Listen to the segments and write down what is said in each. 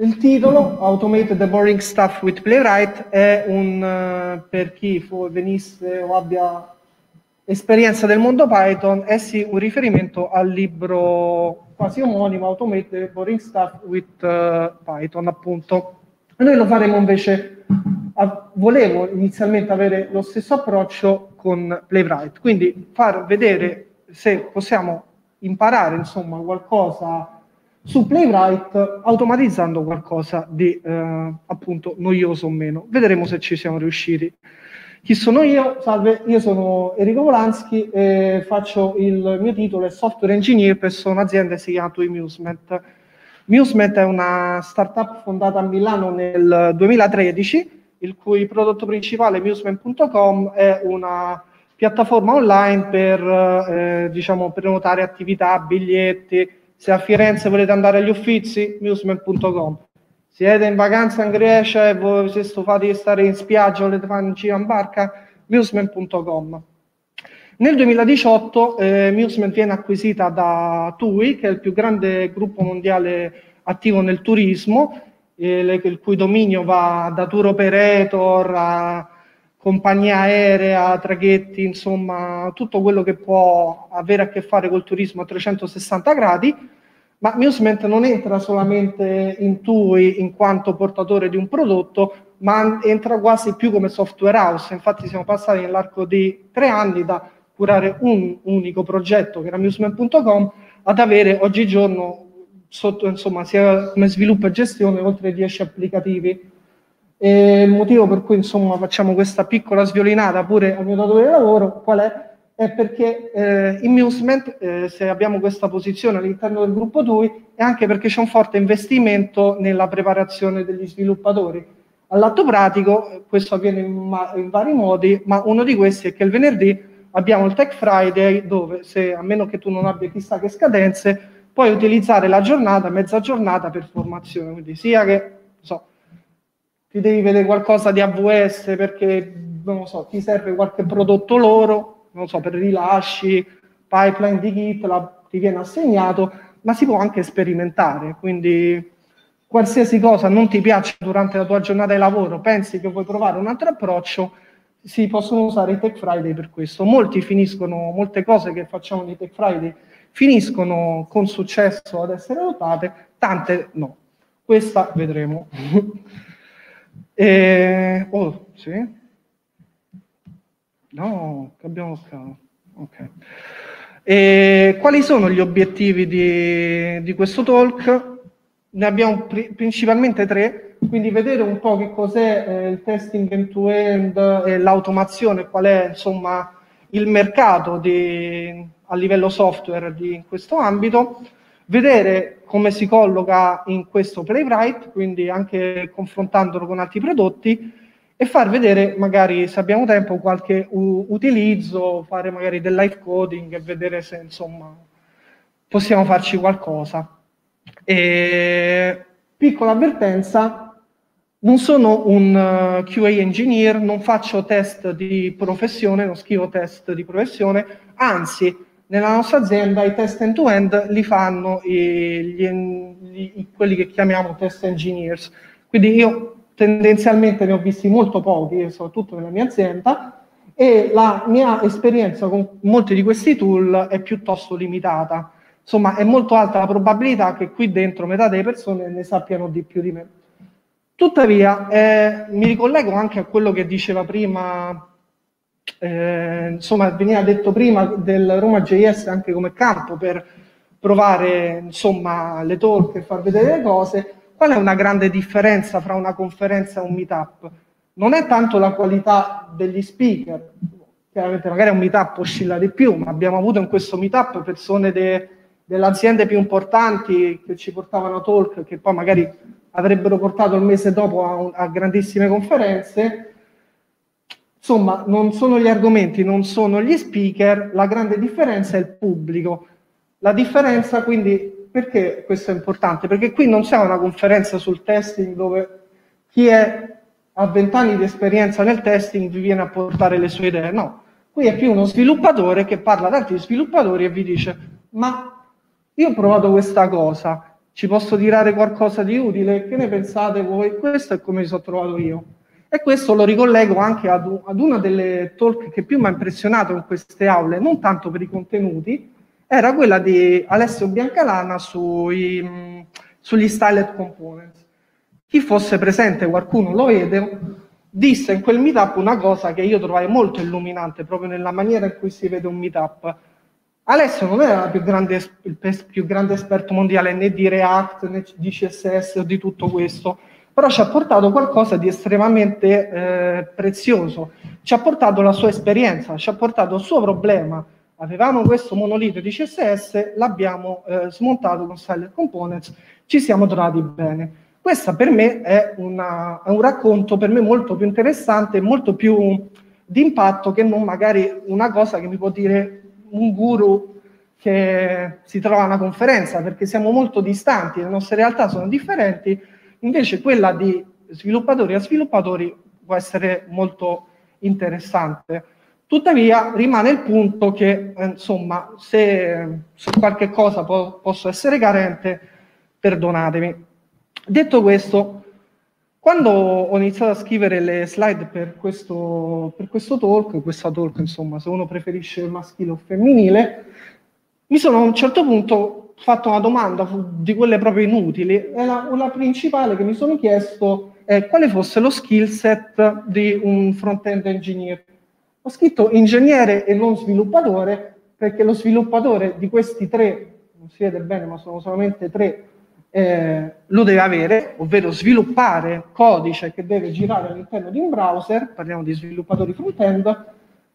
Il titolo, Automate the Boring Stuff with Playwright, è un, uh, per chi venisse o abbia esperienza del mondo Python, è sì un riferimento al libro quasi omonimo, Automate the Boring Stuff with uh, Python, appunto. Noi lo faremo invece, a, volevo inizialmente avere lo stesso approccio con Playwright, quindi far vedere se possiamo imparare insomma qualcosa su Playwright automatizzando qualcosa di eh, appunto noioso o meno. Vedremo se ci siamo riusciti. Chi sono io? Salve, io sono Enrico Volansky e faccio il mio titolo è Software Engineer presso un'azienda che si chiama Musement. Musement è una startup fondata a Milano nel 2013, il cui prodotto principale, musement.com, è una piattaforma online per eh, diciamo, prenotare attività, biglietti, se a Firenze volete andare agli uffizi, musement.com. Siete in vacanza in Grecia e voi siete stufati di stare in spiaggia, volete fare un giro in barca, musement.com. Nel 2018 eh, Musement viene acquisita da TUI, che è il più grande gruppo mondiale attivo nel turismo, eh, il cui dominio va da tour operator a compagnia aerea, traghetti, insomma tutto quello che può avere a che fare col turismo a 360 gradi, ma Musement non entra solamente in TUI in quanto portatore di un prodotto, ma entra quasi più come software house. Infatti siamo passati nell'arco di tre anni da curare un unico progetto che era Musement.com ad avere oggigiorno sotto, insomma, sia come sviluppo e gestione oltre 10 applicativi e il motivo per cui insomma facciamo questa piccola sviolinata pure al mio datore di lavoro, qual è? È perché eh, in Musement, eh, se abbiamo questa posizione all'interno del gruppo TUI, è anche perché c'è un forte investimento nella preparazione degli sviluppatori. All'atto pratico, questo avviene in, in vari modi, ma uno di questi è che il venerdì abbiamo il Tech Friday dove, se, a meno che tu non abbia chissà che scadenze, puoi utilizzare la giornata, mezza giornata per formazione, quindi sia che ti devi vedere qualcosa di AWS perché, non so, ti serve qualche prodotto loro, non so, per rilasci, pipeline di GitLab, ti viene assegnato, ma si può anche sperimentare, quindi qualsiasi cosa non ti piace durante la tua giornata di lavoro, pensi che vuoi provare un altro approccio, si possono usare i Tech Friday per questo. Molti finiscono, molte cose che facciamo nei Tech Friday finiscono con successo ad essere adottate, tante no. Questa vedremo. E, oh, sì? No, abbiamo. Ok. E, quali sono gli obiettivi di, di questo talk? Ne abbiamo pri- principalmente tre, quindi vedere un po' che cos'è eh, il testing end-to-end e l'automazione, qual è insomma il mercato di, a livello software di, questo ambito, vedere come si colloca in questo Playwright, quindi anche confrontandolo con altri prodotti, e far vedere magari se abbiamo tempo qualche u- utilizzo, fare magari del live coding e vedere se insomma possiamo farci qualcosa. E, piccola avvertenza, non sono un uh, QA engineer, non faccio test di professione, non scrivo test di professione, anzi nella nostra azienda i test end-to-end li fanno gli, gli, quelli che chiamiamo test engineers. Quindi io tendenzialmente ne ho visti molto pochi, soprattutto nella mia azienda, e la mia esperienza con molti di questi tool è piuttosto limitata. Insomma, è molto alta la probabilità che qui dentro metà delle persone ne sappiano di più di me. Tuttavia, eh, mi ricollego anche a quello che diceva prima eh, insomma veniva detto prima del Roma JS anche come campo per provare insomma le talk e far vedere le cose, qual è una grande differenza fra una conferenza e un meetup? Non è tanto la qualità degli speaker, chiaramente magari un meetup oscilla di più, ma abbiamo avuto in questo meetup persone de, delle aziende più importanti che ci portavano talk che poi magari avrebbero portato il mese dopo a, a grandissime conferenze Insomma, non sono gli argomenti, non sono gli speaker, la grande differenza è il pubblico. La differenza quindi, perché questo è importante? Perché qui non c'è una conferenza sul testing dove chi è, ha vent'anni di esperienza nel testing vi viene a portare le sue idee, no. Qui è più uno sviluppatore che parla ad altri sviluppatori e vi dice, ma io ho provato questa cosa, ci posso tirare qualcosa di utile? Che ne pensate voi? Questo è come mi sono trovato io. E questo lo ricollego anche ad, ad una delle talk che più mi ha impressionato in queste aule, non tanto per i contenuti, era quella di Alessio Biancalana sui, mh, sugli styled components. Chi fosse presente, qualcuno lo vede, disse in quel meetup una cosa che io trovai molto illuminante proprio nella maniera in cui si vede un meetup Alessio non era più grande, il più grande esperto mondiale né di React né di CSS o di tutto questo, però ci ha portato qualcosa di estremamente eh, prezioso, ci ha portato la sua esperienza, ci ha portato il suo problema. Avevamo questo monolito di CSS, l'abbiamo eh, smontato con Silent Components, ci siamo trovati bene. Questo per me è, una, è un racconto per me molto più interessante, molto più di impatto che non magari una cosa che mi può dire un guru che si trova a una conferenza, perché siamo molto distanti, le nostre realtà sono differenti, invece quella di sviluppatori a sviluppatori può essere molto interessante. Tuttavia rimane il punto che, eh, insomma, se su qualche cosa po posso essere carente, perdonatemi. Detto questo, quando ho iniziato a scrivere le slide per questo, per questo talk, questa talk insomma, se uno preferisce maschile o femminile, mi sono a un certo punto fatto una domanda di quelle proprio inutili e la, la principale che mi sono chiesto è quale fosse lo skill set di un front-end engineer. Ho scritto ingegnere e non sviluppatore perché lo sviluppatore di questi tre, non si vede bene ma sono solamente tre, eh, lo deve avere, ovvero sviluppare codice che deve girare all'interno di un browser, parliamo di sviluppatori front-end,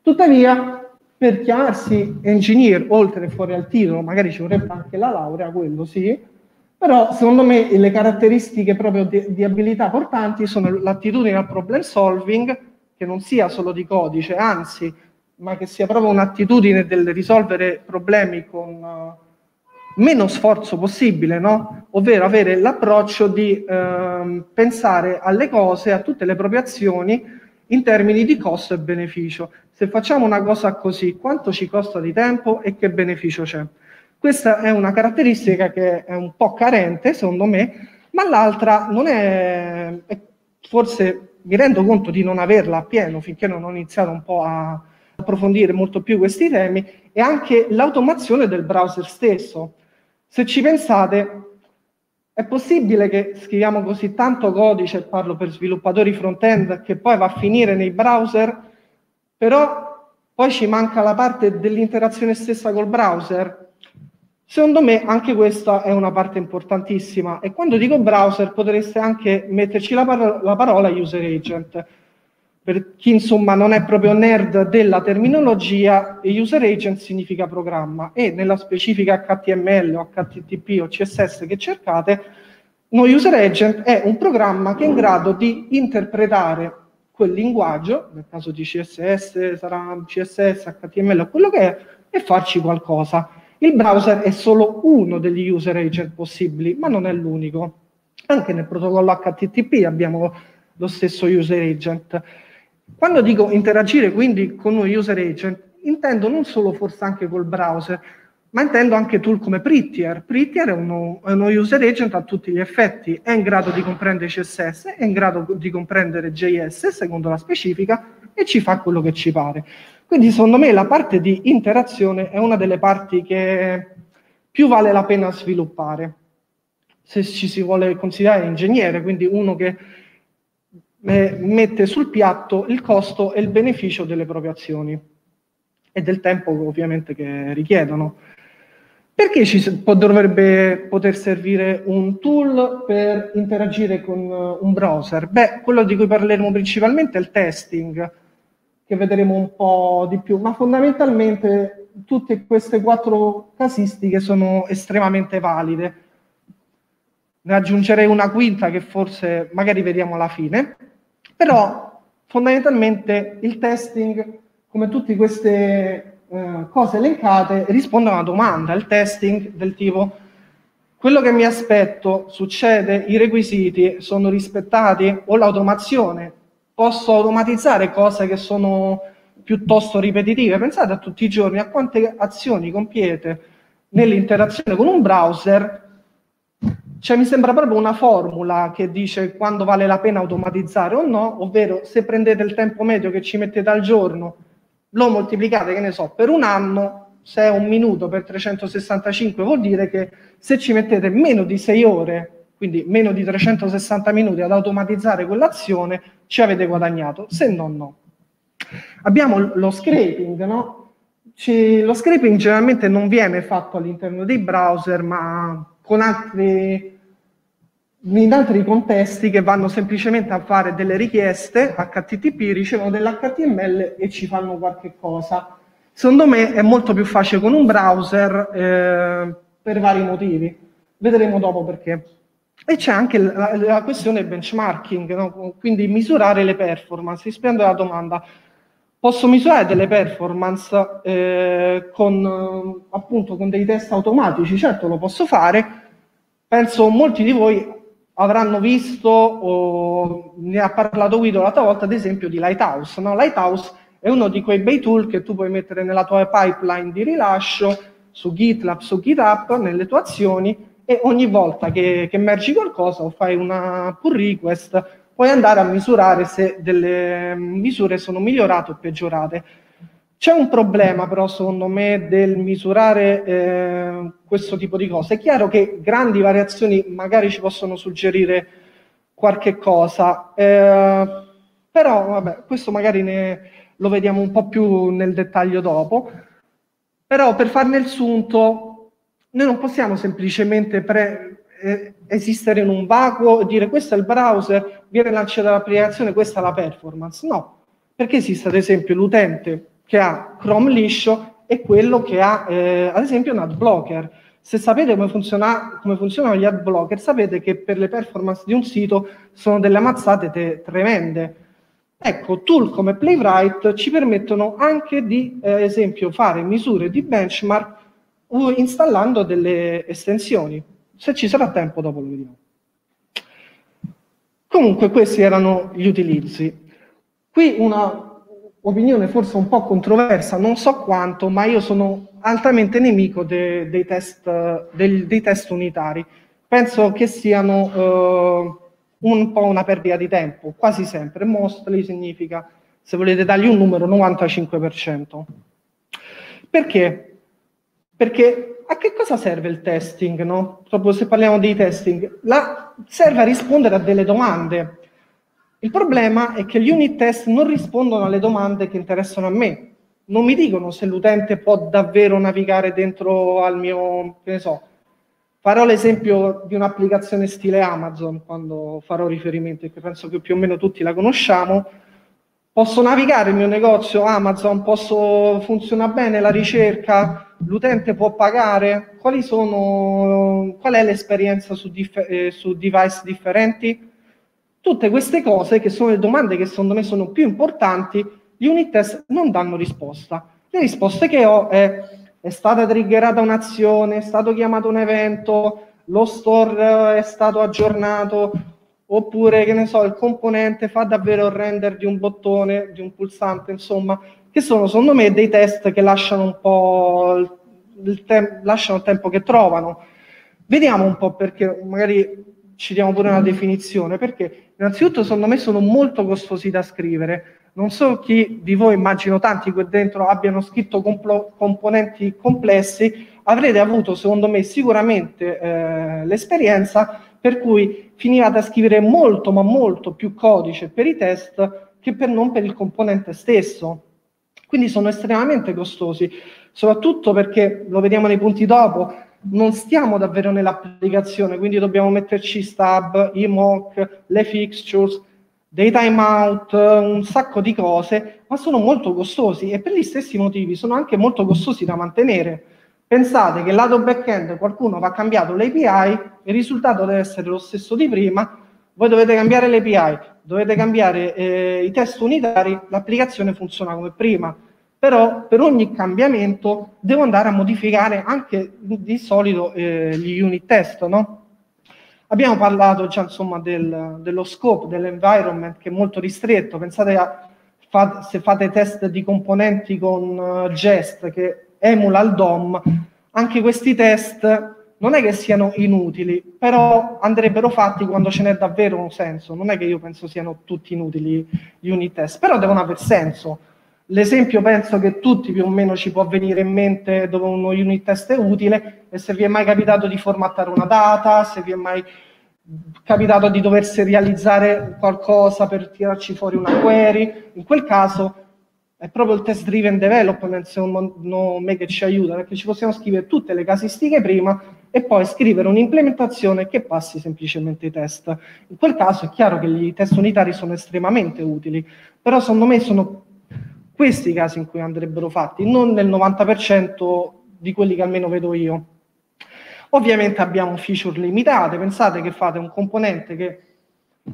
tuttavia per chiamarsi engineer, oltre fuori al titolo, magari ci vorrebbe anche la laurea, quello sì, però secondo me le caratteristiche proprio di, di abilità portanti sono l'attitudine al problem solving, che non sia solo di codice, anzi, ma che sia proprio un'attitudine del risolvere problemi con... Uh, meno sforzo possibile, no? ovvero avere l'approccio di eh, pensare alle cose, a tutte le proprie azioni in termini di costo e beneficio. Se facciamo una cosa così, quanto ci costa di tempo e che beneficio c'è? Questa è una caratteristica che è un po' carente, secondo me, ma l'altra non è, forse mi rendo conto di non averla appieno finché non ho iniziato un po' a approfondire molto più questi temi, è anche l'automazione del browser stesso. Se ci pensate, è possibile che scriviamo così tanto codice, parlo per sviluppatori front-end, che poi va a finire nei browser, però poi ci manca la parte dell'interazione stessa col browser? Secondo me anche questa è una parte importantissima. E quando dico browser potreste anche metterci la, par la parola user agent, per chi insomma non è proprio nerd della terminologia, user agent significa programma. E nella specifica HTML o HTTP o CSS che cercate, no user agent è un programma che è in grado di interpretare quel linguaggio, nel caso di CSS sarà CSS, HTML o quello che è, e farci qualcosa. Il browser è solo uno degli user agent possibili, ma non è l'unico. Anche nel protocollo HTTP abbiamo lo stesso user agent. Quando dico interagire quindi con un user agent, intendo non solo forse anche col browser, ma intendo anche tool come Prettier. Prettier è uno, uno, user agent a tutti gli effetti, è in grado di comprendere CSS, è in grado di comprendere JS secondo la specifica e ci fa quello che ci pare. Quindi secondo me la parte di interazione è una delle parti che più vale la pena sviluppare, se ci si vuole considerare ingegnere, quindi uno che eh, mette sul piatto il costo e il beneficio delle proprie azioni e del tempo ovviamente che richiedono. Perché ci dovrebbe poter servire un tool per interagire con eh, un browser? Beh, quello di cui parleremo principalmente è il testing, che vedremo un po' di più, ma fondamentalmente tutte queste quattro casistiche sono estremamente valide. Ne aggiungerei una quinta che forse magari vediamo alla fine. Però fondamentalmente il testing, come tutte queste eh, cose elencate, risponde a una domanda. Il testing del tipo quello che mi aspetto succede, i requisiti sono rispettati o l'automazione, posso automatizzare cose che sono piuttosto ripetitive. Pensate a tutti i giorni a quante azioni compiete nell'interazione con un browser Cioè mi sembra proprio una formula che dice quando vale la pena automatizzare o no, ovvero se prendete il tempo medio che ci mettete al giorno, lo moltiplicate, che ne so, per un anno, se è un minuto per 365 vuol dire che se ci mettete meno di 6 ore, quindi meno di 360 minuti ad automatizzare quell'azione, ci avete guadagnato, se no no. Abbiamo lo scraping, no? Ci, lo scraping generalmente non viene fatto all'interno dei browser, ma con altri in altri contesti che vanno semplicemente a fare delle richieste HTTP, ricevono dell'HTML e ci fanno qualche cosa. Secondo me è molto più facile con un browser eh, per vari motivi. Vedremo dopo perché. E c'è anche la, la questione benchmarking, no? quindi misurare le performance. Rispondendo alla domanda, posso misurare delle performance eh, con, appunto, con dei test automatici? Certo, lo posso fare. Penso molti di voi avranno visto, o ne ha parlato Guido l'altra volta, ad esempio di Lighthouse. No? Lighthouse è uno di quei bei tool che tu puoi mettere nella tua pipeline di rilascio, su GitLab, su GitHub, nelle tue azioni, e ogni volta che, che mergi qualcosa o fai una pull request, puoi andare a misurare se delle misure sono migliorate o peggiorate. C'è un problema però secondo me del misurare eh, questo tipo di cose. È chiaro che grandi variazioni magari ci possono suggerire qualche cosa, eh, però vabbè, questo magari ne, lo vediamo un po' più nel dettaglio dopo. Però per farne il sunto, noi non possiamo semplicemente pre, eh, esistere in un vacuo e dire questo è il browser, viene lanciata l'applicazione, questa è la performance. No, perché esiste ad esempio l'utente che ha Chrome liscio e quello che ha, eh, ad esempio, un ad blocker. Se sapete come, funziona, come, funzionano gli ad blocker, sapete che per le performance di un sito sono delle ammazzate te- tremende. Ecco, tool come Playwright ci permettono anche di, eh, ad esempio, fare misure di benchmark installando delle estensioni. Se ci sarà tempo, dopo lo vediamo. Comunque, questi erano gli utilizzi. Qui una opinione forse un po' controversa, non so quanto, ma io sono altamente nemico de, dei, test, dei, dei, test, unitari. Penso che siano eh, un po' una perdita di tempo, quasi sempre. Mostly significa, se volete dargli un numero, 95%. Perché? Perché a che cosa serve il testing? No? Proprio se parliamo di testing, la, serve a rispondere a delle domande il problema è che gli unit test non rispondono alle domande che interessano a me. Non mi dicono se l'utente può davvero navigare dentro al mio, che ne so, farò l'esempio di un'applicazione stile Amazon quando farò riferimento, perché penso che più o meno tutti la conosciamo. Posso navigare il mio negozio Amazon, posso funziona bene la ricerca, l'utente può pagare, sono, qual è l'esperienza su, dif- eh, su device differenti? Tutte queste cose, che sono le domande che secondo me sono più importanti, gli unit test non danno risposta. Le risposte che ho è è stata triggerata un'azione, è stato chiamato un evento, lo store è stato aggiornato, oppure che ne so, il componente fa davvero il render di un bottone, di un pulsante, insomma, che sono secondo me dei test che lasciano un po' il, te- lasciano il tempo che trovano. Vediamo un po' perché magari ci diamo pure una definizione, perché innanzitutto secondo me sono molto costosi da scrivere. Non so chi di voi, immagino tanti qui dentro, abbiano scritto complo- componenti complessi, avrete avuto secondo me sicuramente eh, l'esperienza per cui finivate a scrivere molto ma molto più codice per i test che per non per il componente stesso. Quindi sono estremamente costosi, soprattutto perché, lo vediamo nei punti dopo, non stiamo davvero nell'applicazione, quindi dobbiamo metterci stub, i mock, le fixtures, dei timeout, un sacco di cose, ma sono molto costosi e per gli stessi motivi sono anche molto costosi da mantenere. Pensate che lato back-end qualcuno va cambiato l'API, il risultato deve essere lo stesso di prima, voi dovete cambiare l'API, dovete cambiare eh, i test unitari, l'applicazione funziona come prima però per ogni cambiamento devo andare a modificare anche di solito eh, gli unit test, no? Abbiamo parlato già insomma del, dello scope, dell'environment che è molto ristretto, pensate a fa, se fate test di componenti con uh, Jest che emula il DOM, anche questi test non è che siano inutili, però andrebbero fatti quando ce n'è davvero un senso. Non è che io penso siano tutti inutili gli unit test, però devono aver senso. L'esempio penso che tutti più o meno ci può venire in mente dove uno unit test è utile e se vi è mai capitato di formattare una data, se vi è mai capitato di doversi realizzare qualcosa per tirarci fuori una query, in quel caso è proprio il test driven development secondo me che ci aiuta perché ci possiamo scrivere tutte le casistiche prima e poi scrivere un'implementazione che passi semplicemente i test. In quel caso è chiaro che i test unitari sono estremamente utili, però secondo me sono questi i casi in cui andrebbero fatti, non nel 90% di quelli che almeno vedo io. Ovviamente abbiamo feature limitate, pensate che fate un componente che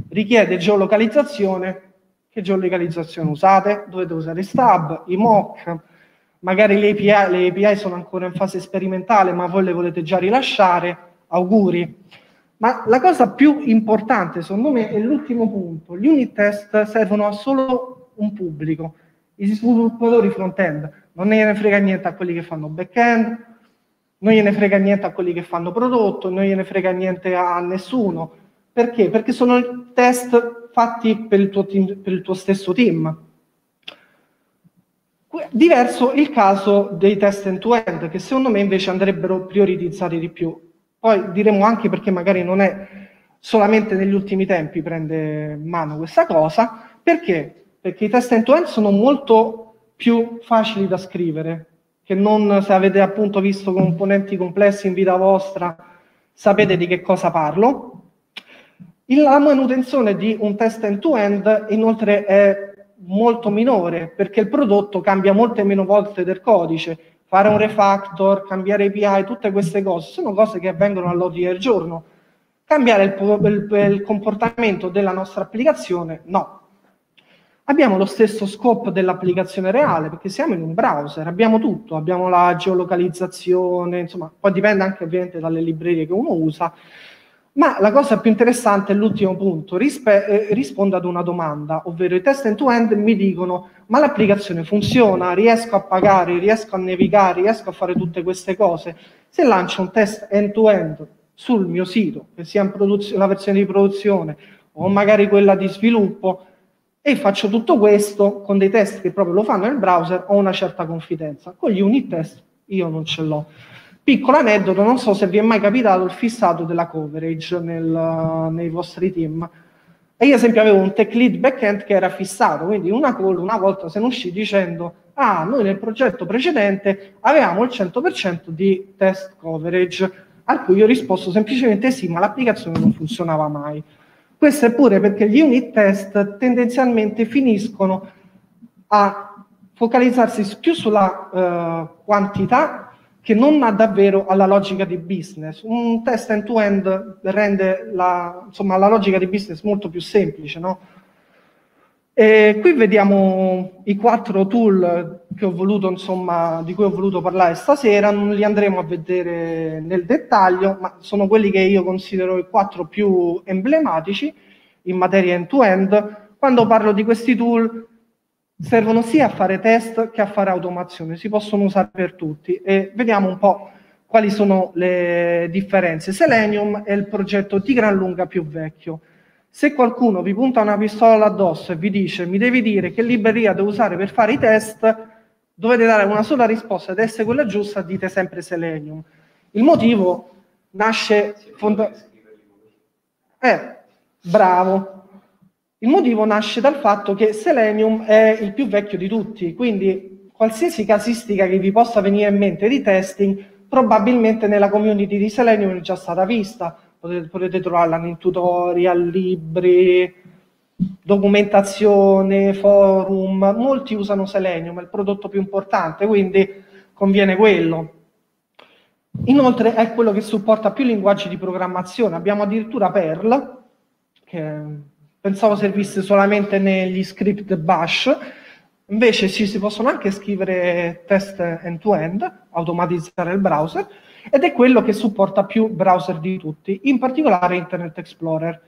richiede geolocalizzazione, che geolocalizzazione usate? Dovete usare stub, i mock, magari le API, le API sono ancora in fase sperimentale, ma voi le volete già rilasciare, auguri. Ma la cosa più importante, secondo me, è l'ultimo punto. Gli unit test servono a solo un pubblico, i sviluppatori front-end. Non ne frega niente a quelli che fanno back-end, non gliene frega niente a quelli che fanno prodotto, non gliene frega niente a nessuno. Perché? Perché sono test fatti per il tuo, team, per il tuo stesso team. Diverso il caso dei test end-to-end, che secondo me invece andrebbero prioritizzati di più. Poi diremo anche perché magari non è solamente negli ultimi tempi prende mano questa cosa, perché? Perché i test end-to-end sono molto più facili da scrivere, che non se avete appunto visto componenti complessi in vita vostra, sapete di che cosa parlo. La manutenzione di un test end-to-end inoltre è molto minore perché il prodotto cambia molte meno volte del codice. Fare un refactor, cambiare API, tutte queste cose sono cose che avvengono all'ordine del giorno. Cambiare il, il, il comportamento della nostra applicazione, no, abbiamo lo stesso scope dell'applicazione reale perché siamo in un browser, abbiamo tutto, abbiamo la geolocalizzazione, insomma, poi dipende anche ovviamente dalle librerie che uno usa, ma la cosa più interessante è l'ultimo punto, rispe- eh, rispondo ad una domanda, ovvero i test end-to-end mi dicono ma l'applicazione funziona, riesco a pagare, riesco a navigare, riesco a fare tutte queste cose. Se lancio un test end-to-end sul mio sito, che sia la versione di produzione o magari quella di sviluppo, e faccio tutto questo con dei test che proprio lo fanno nel browser, ho una certa confidenza. Con gli unit test io non ce l'ho. Piccolo aneddoto, non so se vi è mai capitato il fissato della coverage nel, nei vostri team. E io, ad esempio, avevo un tech lead backend che era fissato, quindi una call una volta se ne uscì dicendo ah, noi nel progetto precedente avevamo il 100% di test coverage, a cui io ho risposto semplicemente sì, ma l'applicazione non funzionava mai. Questo è pure perché gli unit test tendenzialmente finiscono a focalizzarsi più sulla uh, quantità che non ha davvero alla logica di business. Un test end-to-end rende la, insomma, la logica di business molto più semplice, no? E qui vediamo i quattro tool voluto, insomma, di cui ho voluto parlare stasera, non li andremo a vedere nel dettaglio, ma sono quelli che io considero i quattro più emblematici in materia end-to-end. Quando parlo di questi tool servono sia a fare test che a fare automazione, si possono usare per tutti e vediamo un po' quali sono le differenze. Selenium è il progetto di gran lunga più vecchio se qualcuno vi punta una pistola addosso e vi dice mi devi dire che libreria devo usare per fare i test, dovete dare una sola risposta ed essere quella giusta, dite sempre Selenium. Il motivo nasce... Fonda- eh, bravo. Il motivo nasce dal fatto che Selenium è il più vecchio di tutti, quindi qualsiasi casistica che vi possa venire in mente di testing, probabilmente nella community di Selenium è già stata vista potete, potete trovarla in tutorial, libri, documentazione, forum, molti usano Selenium, è il prodotto più importante, quindi conviene quello. Inoltre è quello che supporta più linguaggi di programmazione, abbiamo addirittura Perl, che pensavo servisse solamente negli script bash, invece sì, si possono anche scrivere test end-to-end, automatizzare il browser, ed è quello che supporta più browser di tutti, in particolare Internet Explorer.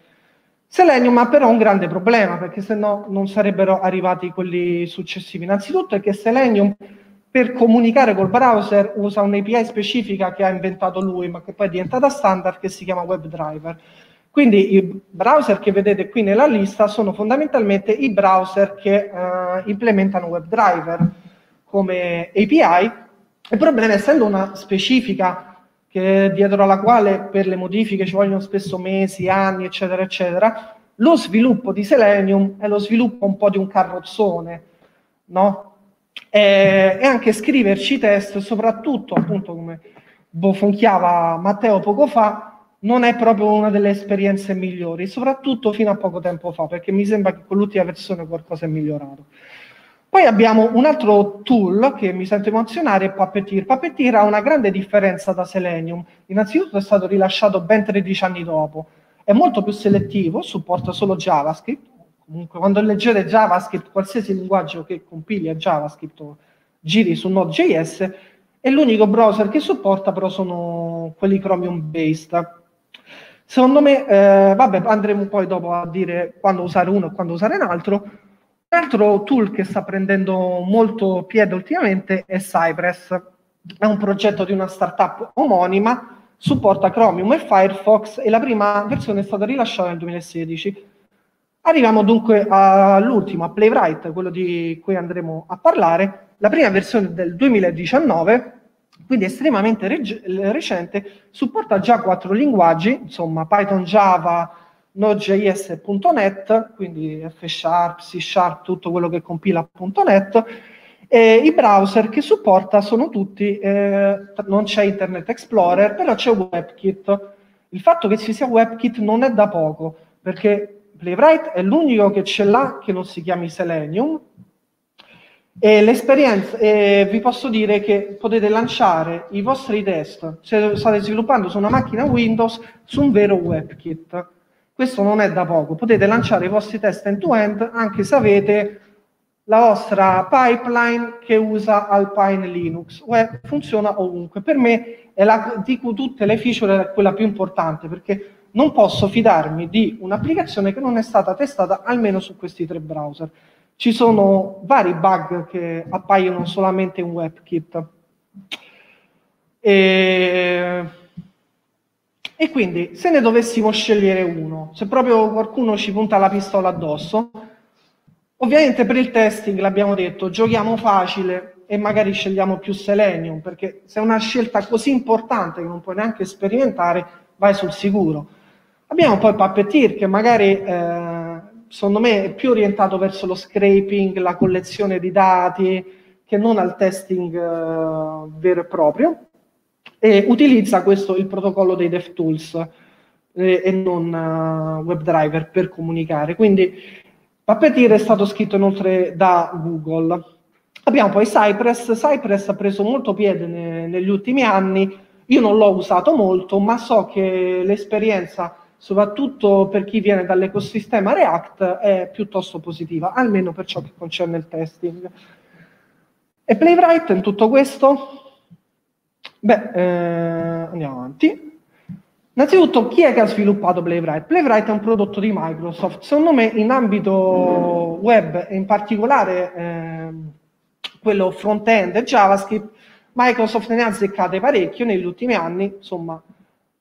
Selenium ha però un grande problema, perché se no non sarebbero arrivati quelli successivi. Innanzitutto è che Selenium per comunicare col browser usa un'API specifica che ha inventato lui, ma che poi è diventata standard, che si chiama WebDriver. Quindi i browser che vedete qui nella lista sono fondamentalmente i browser che uh, implementano WebDriver come API. Il problema, essendo una specifica che dietro alla quale per le modifiche ci vogliono spesso mesi, anni, eccetera, eccetera, lo sviluppo di Selenium è lo sviluppo un po' di un carrozzone, no? E, e anche scriverci test, soprattutto appunto come bofonchiava Matteo poco fa, non è proprio una delle esperienze migliori, soprattutto fino a poco tempo fa, perché mi sembra che con l'ultima versione qualcosa è migliorato. Poi abbiamo un altro tool che mi sento emozionare, Puppeteer. Puppeteer ha una grande differenza da Selenium. Innanzitutto è stato rilasciato ben 13 anni dopo. È molto più selettivo, supporta solo JavaScript. Comunque, quando leggete JavaScript, qualsiasi linguaggio che compili a JavaScript o giri su Node.js, è l'unico browser che supporta, però sono quelli Chromium based. Secondo me, eh, vabbè, andremo poi dopo a dire quando usare uno e quando usare un altro altro tool che sta prendendo molto piede ultimamente è Cypress. È un progetto di una startup omonima, supporta Chromium e Firefox e la prima versione è stata rilasciata nel 2016. Arriviamo dunque all'ultimo, a Playwright, quello di cui andremo a parlare. La prima versione del 2019, quindi estremamente recente, supporta già quattro linguaggi, insomma Python, Java, Node.js.net, quindi F Sharp, C Sharp, tutto quello che compila .NET, e i browser che supporta sono tutti, eh, non c'è Internet Explorer, però c'è WebKit. Il fatto che ci sia WebKit non è da poco, perché Playwright è l'unico che ce l'ha che non si chiami Selenium, e l'esperienza, eh, vi posso dire che potete lanciare i vostri test, se state sviluppando su una macchina Windows, su un vero WebKit. Questo non è da poco, potete lanciare i vostri test end-to-end anche se avete la vostra pipeline che usa Alpine Linux, funziona ovunque. Per me è la, di tutte le feature quella più importante perché non posso fidarmi di un'applicazione che non è stata testata almeno su questi tre browser. Ci sono vari bug che appaiono solamente in WebKit. E e quindi, se ne dovessimo scegliere uno, se proprio qualcuno ci punta la pistola addosso, ovviamente per il testing l'abbiamo detto, giochiamo facile e magari scegliamo più Selenium, perché se è una scelta così importante che non puoi neanche sperimentare, vai sul sicuro. Abbiamo poi Puppeteer che magari eh, secondo me è più orientato verso lo scraping, la collezione di dati, che non al testing eh, vero e proprio e utilizza questo il protocollo dei DevTools eh, e non uh, WebDriver per comunicare. Quindi Puppeteer è stato scritto inoltre da Google. Abbiamo poi Cypress. Cypress ha preso molto piede ne, negli ultimi anni. Io non l'ho usato molto, ma so che l'esperienza, soprattutto per chi viene dall'ecosistema React, è piuttosto positiva, almeno per ciò che concerne il testing. E Playwright in tutto questo? Beh, eh, andiamo avanti. Innanzitutto, chi è che ha sviluppato Playwright? Playwright è un prodotto di Microsoft. Secondo me, in ambito web, e in particolare eh, quello front-end e JavaScript, Microsoft ne ha azzeccate parecchio negli ultimi anni. Insomma,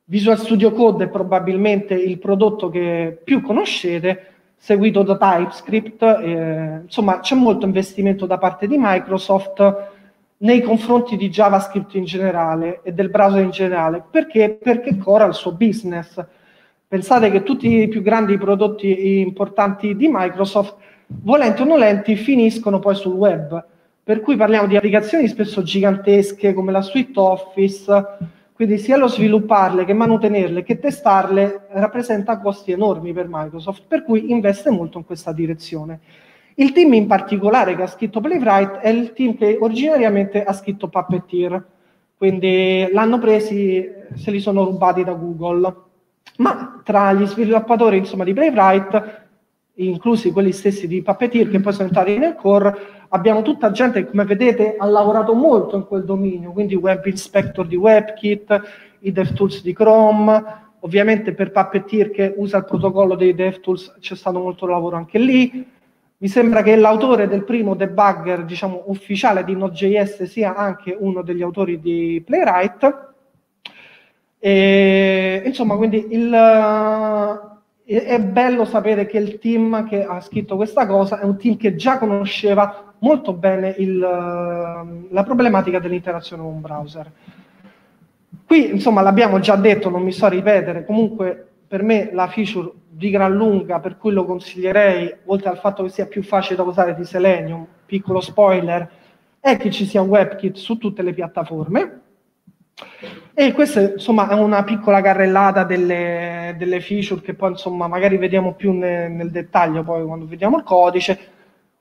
Visual Studio Code è probabilmente il prodotto che più conoscete, seguito da TypeScript. Eh, insomma, c'è molto investimento da parte di Microsoft nei confronti di JavaScript in generale e del browser in generale. Perché? Perché Core ha il suo business. Pensate che tutti i più grandi prodotti importanti di Microsoft, volenti o nolenti, finiscono poi sul web. Per cui parliamo di applicazioni spesso gigantesche come la suite Office, quindi sia lo svilupparle che manutenerle che testarle rappresenta costi enormi per Microsoft, per cui investe molto in questa direzione. Il team in particolare che ha scritto Playwright è il team che originariamente ha scritto Puppeteer, quindi l'hanno presi, se li sono rubati da Google. Ma tra gli sviluppatori insomma, di Playwright, inclusi quelli stessi di Puppeteer che poi sono entrati nel core, abbiamo tutta gente che come vedete ha lavorato molto in quel dominio, quindi Web Inspector di WebKit, i DevTools di Chrome, ovviamente per Puppeteer che usa il protocollo dei DevTools c'è stato molto lavoro anche lì, Mi sembra che l'autore del primo debugger, diciamo, ufficiale di Node.js sia anche uno degli autori di Playwright. E, insomma, quindi il, è bello sapere che il team che ha scritto questa cosa è un team che già conosceva molto bene il, la problematica dell'interazione con un browser. Qui, insomma, l'abbiamo già detto, non mi so ripetere, comunque per me la feature di gran lunga, per cui lo consiglierei, oltre al fatto che sia più facile da usare di Selenium, piccolo spoiler, è che ci sia WebKit su tutte le piattaforme, e questa insomma è una piccola carrellata delle, delle feature che poi insomma magari vediamo più ne, nel dettaglio poi quando vediamo il codice.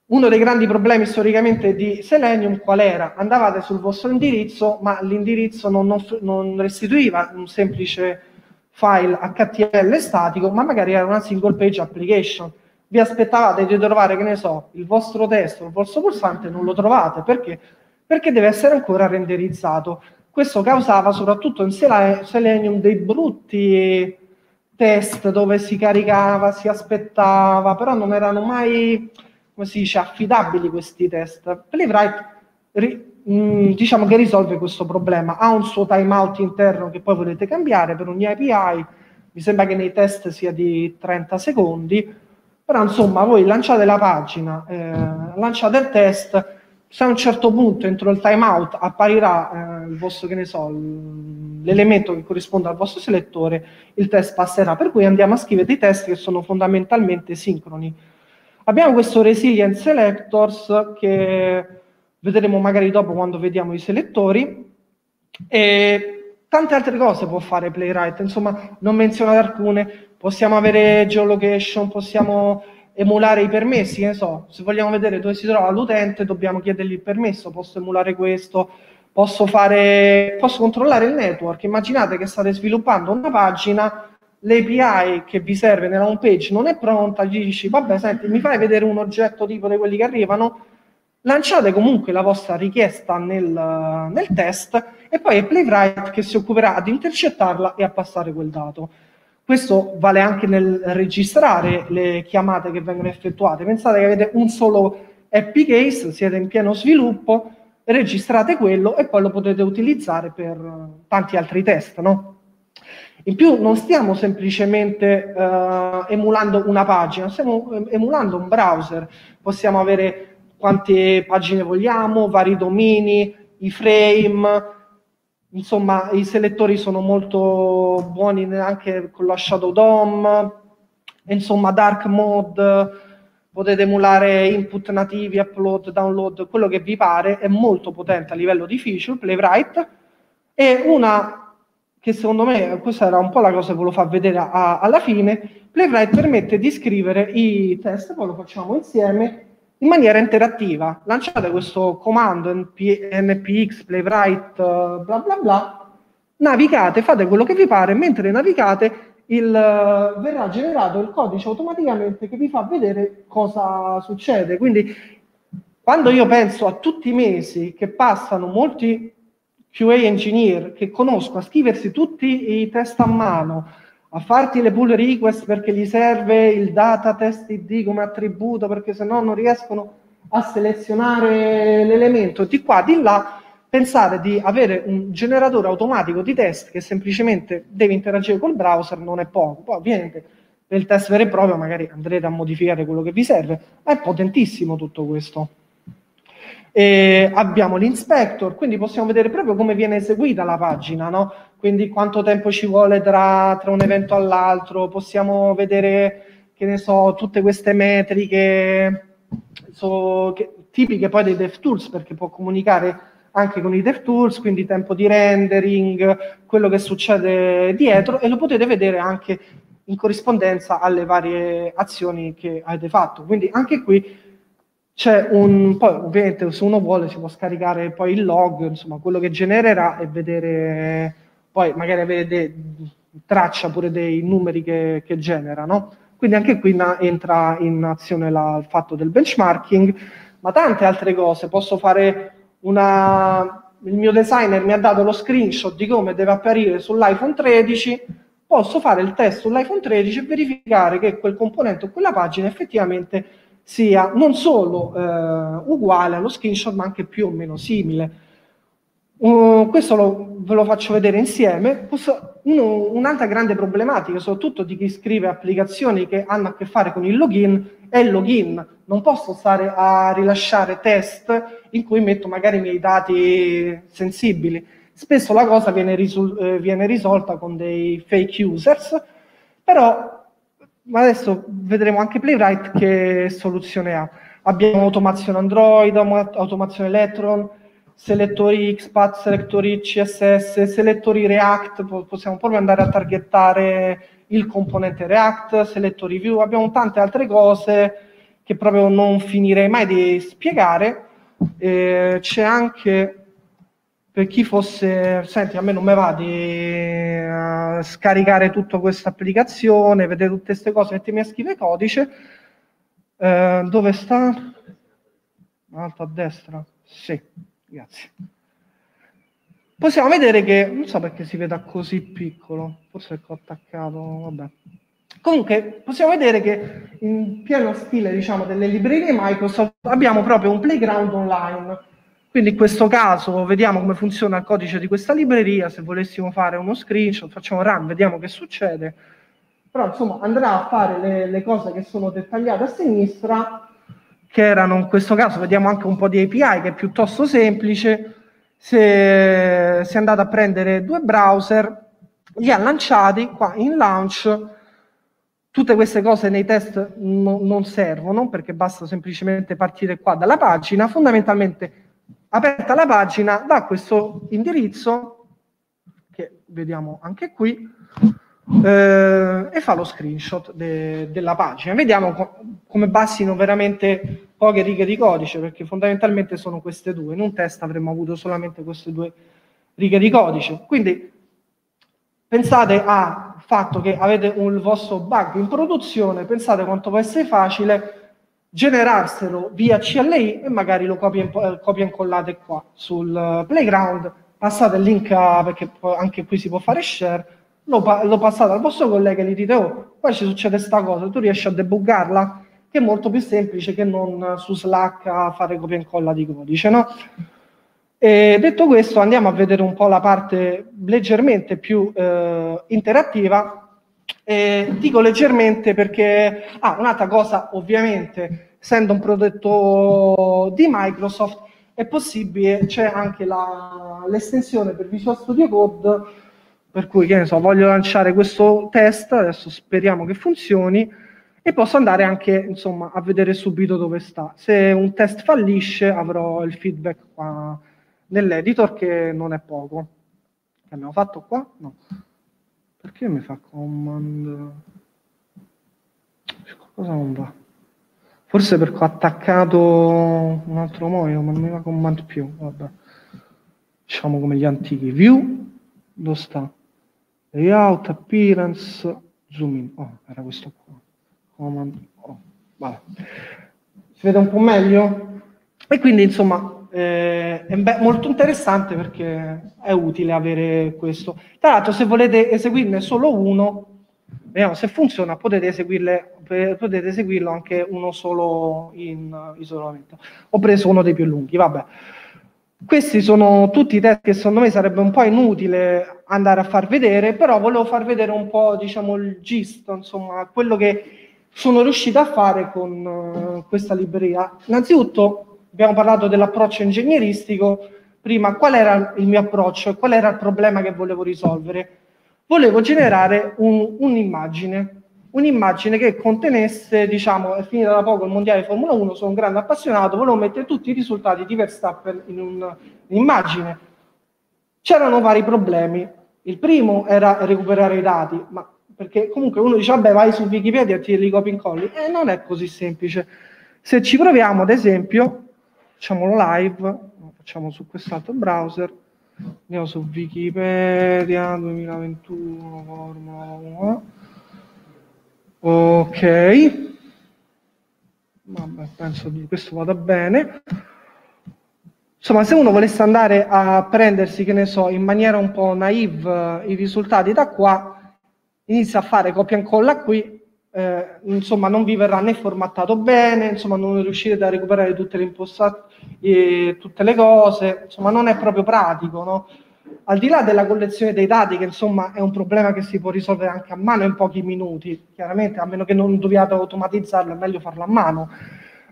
Uno dei grandi problemi storicamente di Selenium qual era? Andavate sul vostro indirizzo ma l'indirizzo non, non, non restituiva un semplice file HTML statico ma magari era una single page application. Vi aspettavate di trovare, che ne so, il vostro testo, il vostro pulsante, non lo trovate. Perché? Perché deve essere ancora renderizzato questo causava soprattutto in Selenium dei brutti test dove si caricava, si aspettava, però non erano mai, come si dice, affidabili questi test. Playwright mm, diciamo che risolve questo problema, ha un suo timeout interno che poi potete cambiare per ogni API, mi sembra che nei test sia di 30 secondi, però insomma voi lanciate la pagina, eh, lanciate il test, se a un certo punto entro il timeout apparirà eh, il vostro, che ne so, l'elemento che corrisponde al vostro selettore, il test passerà. Per cui andiamo a scrivere dei test che sono fondamentalmente sincroni. Abbiamo questo resilient selectors che vedremo magari dopo quando vediamo i selettori. E tante altre cose può fare Playwright, insomma non menzionate alcune, possiamo avere geolocation, possiamo emulare i permessi, che ne so, se vogliamo vedere dove si trova l'utente dobbiamo chiedergli il permesso, posso emulare questo, posso, fare, posso controllare il network, immaginate che state sviluppando una pagina, l'API che vi serve nella home page non è pronta, gli dici vabbè senti mi fai vedere un oggetto tipo di quelli che arrivano, lanciate comunque la vostra richiesta nel, nel test e poi è Playwright che si occuperà di intercettarla e a passare quel dato. Questo vale anche nel registrare le chiamate che vengono effettuate. Pensate che avete un solo happy case, siete in pieno sviluppo, registrate quello e poi lo potete utilizzare per tanti altri test, no? In più non stiamo semplicemente uh, emulando una pagina, stiamo emulando un browser. Possiamo avere quante pagine vogliamo, vari domini, i frame, Insomma, i selettori sono molto buoni anche con la Shadow DOM, insomma, dark mode, potete emulare input nativi, upload, download, quello che vi pare, è molto potente a livello di feature, Playwright, e una che secondo me, questa era un po' la cosa che volevo far vedere a, alla fine, Playwright permette di scrivere i test, poi lo facciamo insieme, in maniera interattiva. Lanciate questo comando np, npx playwright bla bla bla, navigate, fate quello che vi pare, mentre navigate il, verrà generato il codice automaticamente che vi fa vedere cosa succede. Quindi quando io penso a tutti i mesi che passano molti QA engineer che conosco a scriversi tutti i test a mano, a farti le pull request perché gli serve il data test id come attributo perché se no non riescono a selezionare l'elemento. Di qua di là pensare di avere un generatore automatico di test che semplicemente deve interagire col browser non è poco. Poi ovviamente il test vero e proprio magari andrete a modificare quello che vi serve. Ma è potentissimo tutto questo e abbiamo l'inspector, quindi possiamo vedere proprio come viene eseguita la pagina, no? quindi quanto tempo ci vuole tra, tra un evento all'altro, possiamo vedere, che ne so, tutte queste metriche so, che, tipiche poi dei DevTools, perché può comunicare anche con i DevTools, quindi tempo di rendering, quello che succede dietro, e lo potete vedere anche in corrispondenza alle varie azioni che avete fatto. Quindi anche qui c'è un, poi ovviamente se uno vuole si può scaricare poi il log, insomma quello che genererà e vedere, poi magari avere traccia pure dei numeri che, che genera, no? Quindi anche qui na, entra in azione la, il fatto del benchmarking, ma tante altre cose, posso fare una, il mio designer mi ha dato lo screenshot di come deve apparire sull'iPhone 13, posso fare il test sull'iPhone 13 e verificare che quel componente o quella pagina effettivamente sia non solo eh, uguale allo screenshot, ma anche più o meno simile. Uh, questo lo, ve lo faccio vedere insieme. Un'altra grande problematica, soprattutto di chi scrive applicazioni che hanno a che fare con il login, è il login. Non posso stare a rilasciare test in cui metto magari i miei dati sensibili. Spesso la cosa viene, risul- eh, viene risolta con dei fake users, però ma adesso vedremo anche Playwright che soluzione ha. Abbiamo automazione Android, automazione Electron, selettori XPath, selettori CSS, selettori React, possiamo proprio andare a targettare il componente React, selettori View, abbiamo tante altre cose che proprio non finirei mai di spiegare. Eh, c'è anche per chi fosse, senti, a me non mi va di uh, scaricare tutta questa applicazione, vedere tutte queste cose, mettermi a scrivere codice. Uh, dove sta? Alto a destra? Sì, grazie. Possiamo vedere che, non so perché si veda così piccolo, forse è attaccato, vabbè. Comunque possiamo vedere che in pieno stile diciamo, delle librerie Microsoft abbiamo proprio un playground online quindi in questo caso vediamo come funziona il codice di questa libreria, se volessimo fare uno screenshot, facciamo run, vediamo che succede, però insomma andrà a fare le, le cose che sono dettagliate a sinistra, che erano in questo caso, vediamo anche un po' di API che è piuttosto semplice, se è andato a prendere due browser, li ha lanciati qua in launch, tutte queste cose nei test no, non servono perché basta semplicemente partire qua dalla pagina, fondamentalmente aperta la pagina, da questo indirizzo, che vediamo anche qui, eh, e fa lo screenshot de della pagina. Vediamo co come bastino veramente poche righe di codice, perché fondamentalmente sono queste due. In un test avremmo avuto solamente queste due righe di codice. Quindi pensate al fatto che avete un vostro bug in produzione, pensate quanto può essere facile generarselo via CLI e magari lo copia eh, copia e incollate qua sul eh, playground, passate il link a, perché anche qui si può fare share, lo, lo passate al vostro collega e gli dite oh, qua ci succede questa cosa, tu riesci a debuggarla, che è molto più semplice che non su Slack a fare copia e incolla di codice, no? E detto questo, andiamo a vedere un po' la parte leggermente più eh, interattiva eh, dico leggermente perché, ah, un'altra cosa, ovviamente, essendo un prodotto di Microsoft, è possibile, c'è anche la, l'estensione per Visual Studio Code, per cui, che ne so, voglio lanciare questo test, adesso speriamo che funzioni, e posso andare anche, insomma, a vedere subito dove sta. Se un test fallisce, avrò il feedback qua nell'editor, che non è poco. Che abbiamo fatto qua? No. Perché mi fa command? Cosa non va? Forse perché ho attaccato un altro moio, ma non mi va command più. Vabbè. Diciamo come gli antichi. View, dove sta? Layout, appearance, zoom in. Oh, era questo qua. Command, oh, vabbè. Si vede un po' meglio? E quindi, insomma, eh, è molto interessante perché è utile avere questo. Tra l'altro, se volete eseguirne solo uno, vediamo se funziona, potete, potete eseguirlo anche uno solo in isolamento. Ho preso uno dei più lunghi, vabbè. Questi sono tutti i test che secondo me sarebbe un po' inutile andare a far vedere, però volevo far vedere un po' diciamo il gist, insomma, quello che sono riuscito a fare con uh, questa libreria. Innanzitutto abbiamo parlato dell'approccio ingegneristico, prima qual era il mio approccio, qual era il problema che volevo risolvere? Volevo generare un, un'immagine, un'immagine che contenesse, diciamo, è finita da poco il mondiale di Formula 1, sono un grande appassionato, volevo mettere tutti i risultati di Verstappen in un'immagine. C'erano vari problemi. Il primo era recuperare i dati, ma perché comunque uno dice, vabbè, vai su Wikipedia e ti li copi incolli. E non è così semplice. Se ci proviamo, ad esempio, facciamolo live, lo facciamo su quest'altro browser, andiamo su Wikipedia 2021 Formula 1. Ok, vabbè, penso che questo vada bene. Insomma, se uno volesse andare a prendersi, che ne so, in maniera un po' naive i risultati da qua, inizia a fare copia e incolla qui eh, insomma non vi verrà né formattato bene, insomma non riuscirete a recuperare tutte le impostate, tutte le cose, insomma non è proprio pratico, no? Al di là della collezione dei dati, che insomma è un problema che si può risolvere anche a mano in pochi minuti, chiaramente a meno che non dobbiate automatizzarlo è meglio farlo a mano,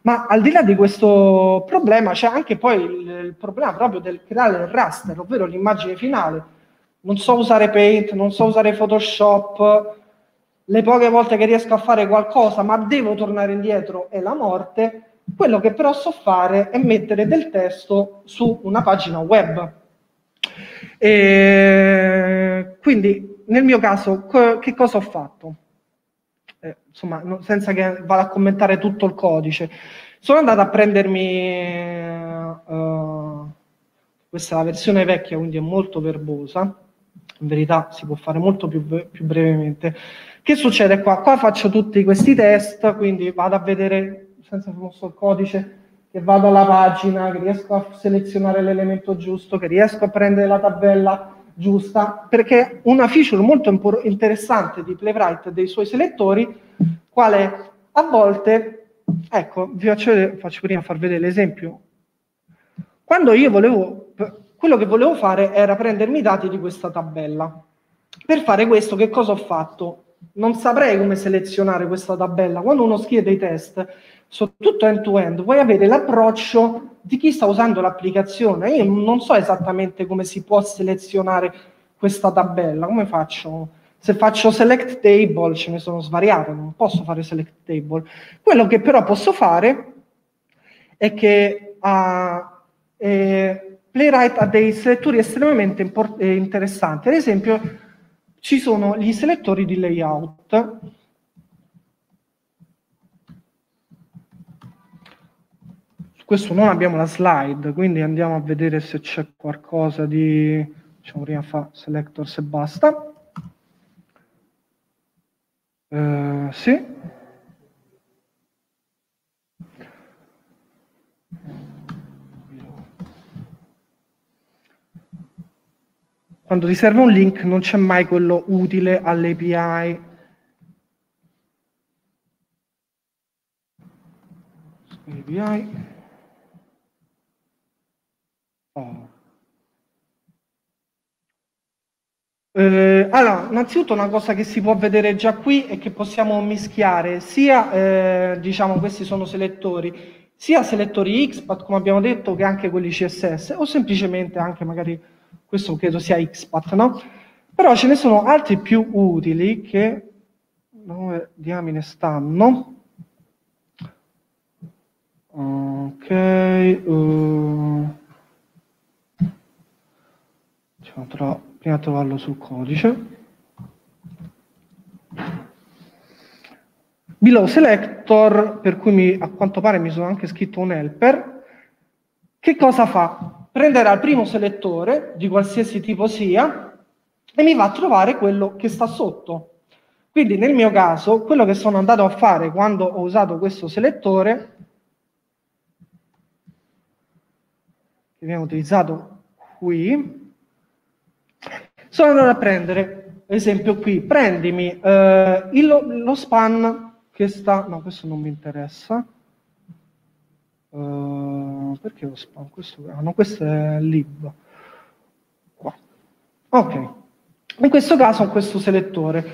ma al di là di questo problema c'è anche poi il, il problema proprio del creare il raster, ovvero l'immagine finale. Non so usare Paint, non so usare Photoshop, le poche volte che riesco a fare qualcosa, ma devo tornare indietro, è la morte. Quello che però so fare è mettere del testo su una pagina web. E quindi, nel mio caso, che cosa ho fatto? Eh, insomma, senza che vada a commentare tutto il codice. Sono andato a prendermi, uh, questa è la versione vecchia, quindi è molto verbosa, in verità si può fare molto più, più brevemente che succede qua? Qua faccio tutti questi test, quindi vado a vedere, senza il codice, che vado alla pagina, che riesco a selezionare l'elemento giusto, che riesco a prendere la tabella giusta, perché una feature molto interessante di Playwright e dei suoi selettori, quale a volte, ecco, vi faccio, faccio prima far vedere l'esempio. Quando io volevo, quello che volevo fare era prendermi i dati di questa tabella. Per fare questo, che cosa ho fatto? non saprei come selezionare questa tabella. Quando uno scrive dei test, soprattutto end-to-end, vuoi avere l'approccio di chi sta usando l'applicazione. Io non so esattamente come si può selezionare questa tabella. Come faccio? Se faccio select table ce ne sono svariate, non posso fare select table. Quello che però posso fare è che uh, eh, Playwright ha dei selettori estremamente eh, interessanti. Ad esempio, ci sono gli selettori di layout. Questo non abbiamo la slide, quindi andiamo a vedere se c'è qualcosa di... Diciamo prima fa selectors e basta. Uh, sì. quando ti serve un link non c'è mai quello utile all'API. API. Oh. Eh, allora, innanzitutto una cosa che si può vedere già qui è che possiamo mischiare sia, eh, diciamo, questi sono selettori, sia selettori XPath, come abbiamo detto, che anche quelli CSS, o semplicemente anche magari questo credo sia XPath, no? Però ce ne sono altri più utili che dove diamine stanno? Ok, uh, diciamo, prima trovarlo sul codice. Below selector, per cui mi, a quanto pare mi sono anche scritto un helper, che cosa fa? prenderà il primo selettore, di qualsiasi tipo sia, e mi va a trovare quello che sta sotto. Quindi nel mio caso, quello che sono andato a fare quando ho usato questo selettore, che viene utilizzato qui, sono andato a prendere, esempio qui, prendimi eh, il, lo span che sta, no questo non mi interessa, Uh, perché lo spam? Questo, ah, no, questo è lib. Qua. Ok. In questo caso ho questo selettore.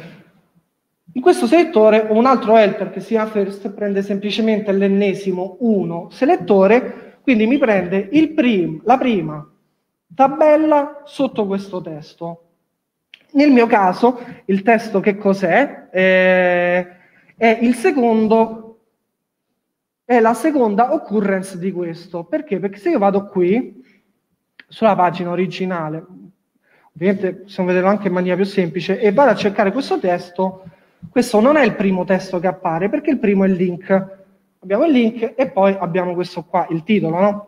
In questo selettore ho un altro helper che si chiama first, prende semplicemente l'ennesimo 1 selettore, quindi mi prende prim, la prima tabella sotto questo testo. Nel mio caso il testo che cos'è? Eh, è il secondo è la seconda occurrence di questo. Perché? Perché se io vado qui, sulla pagina originale, ovviamente possiamo vederlo anche in maniera più semplice, e vado a cercare questo testo, questo non è il primo testo che appare, perché il primo è il link. Abbiamo il link e poi abbiamo questo qua, il titolo, no?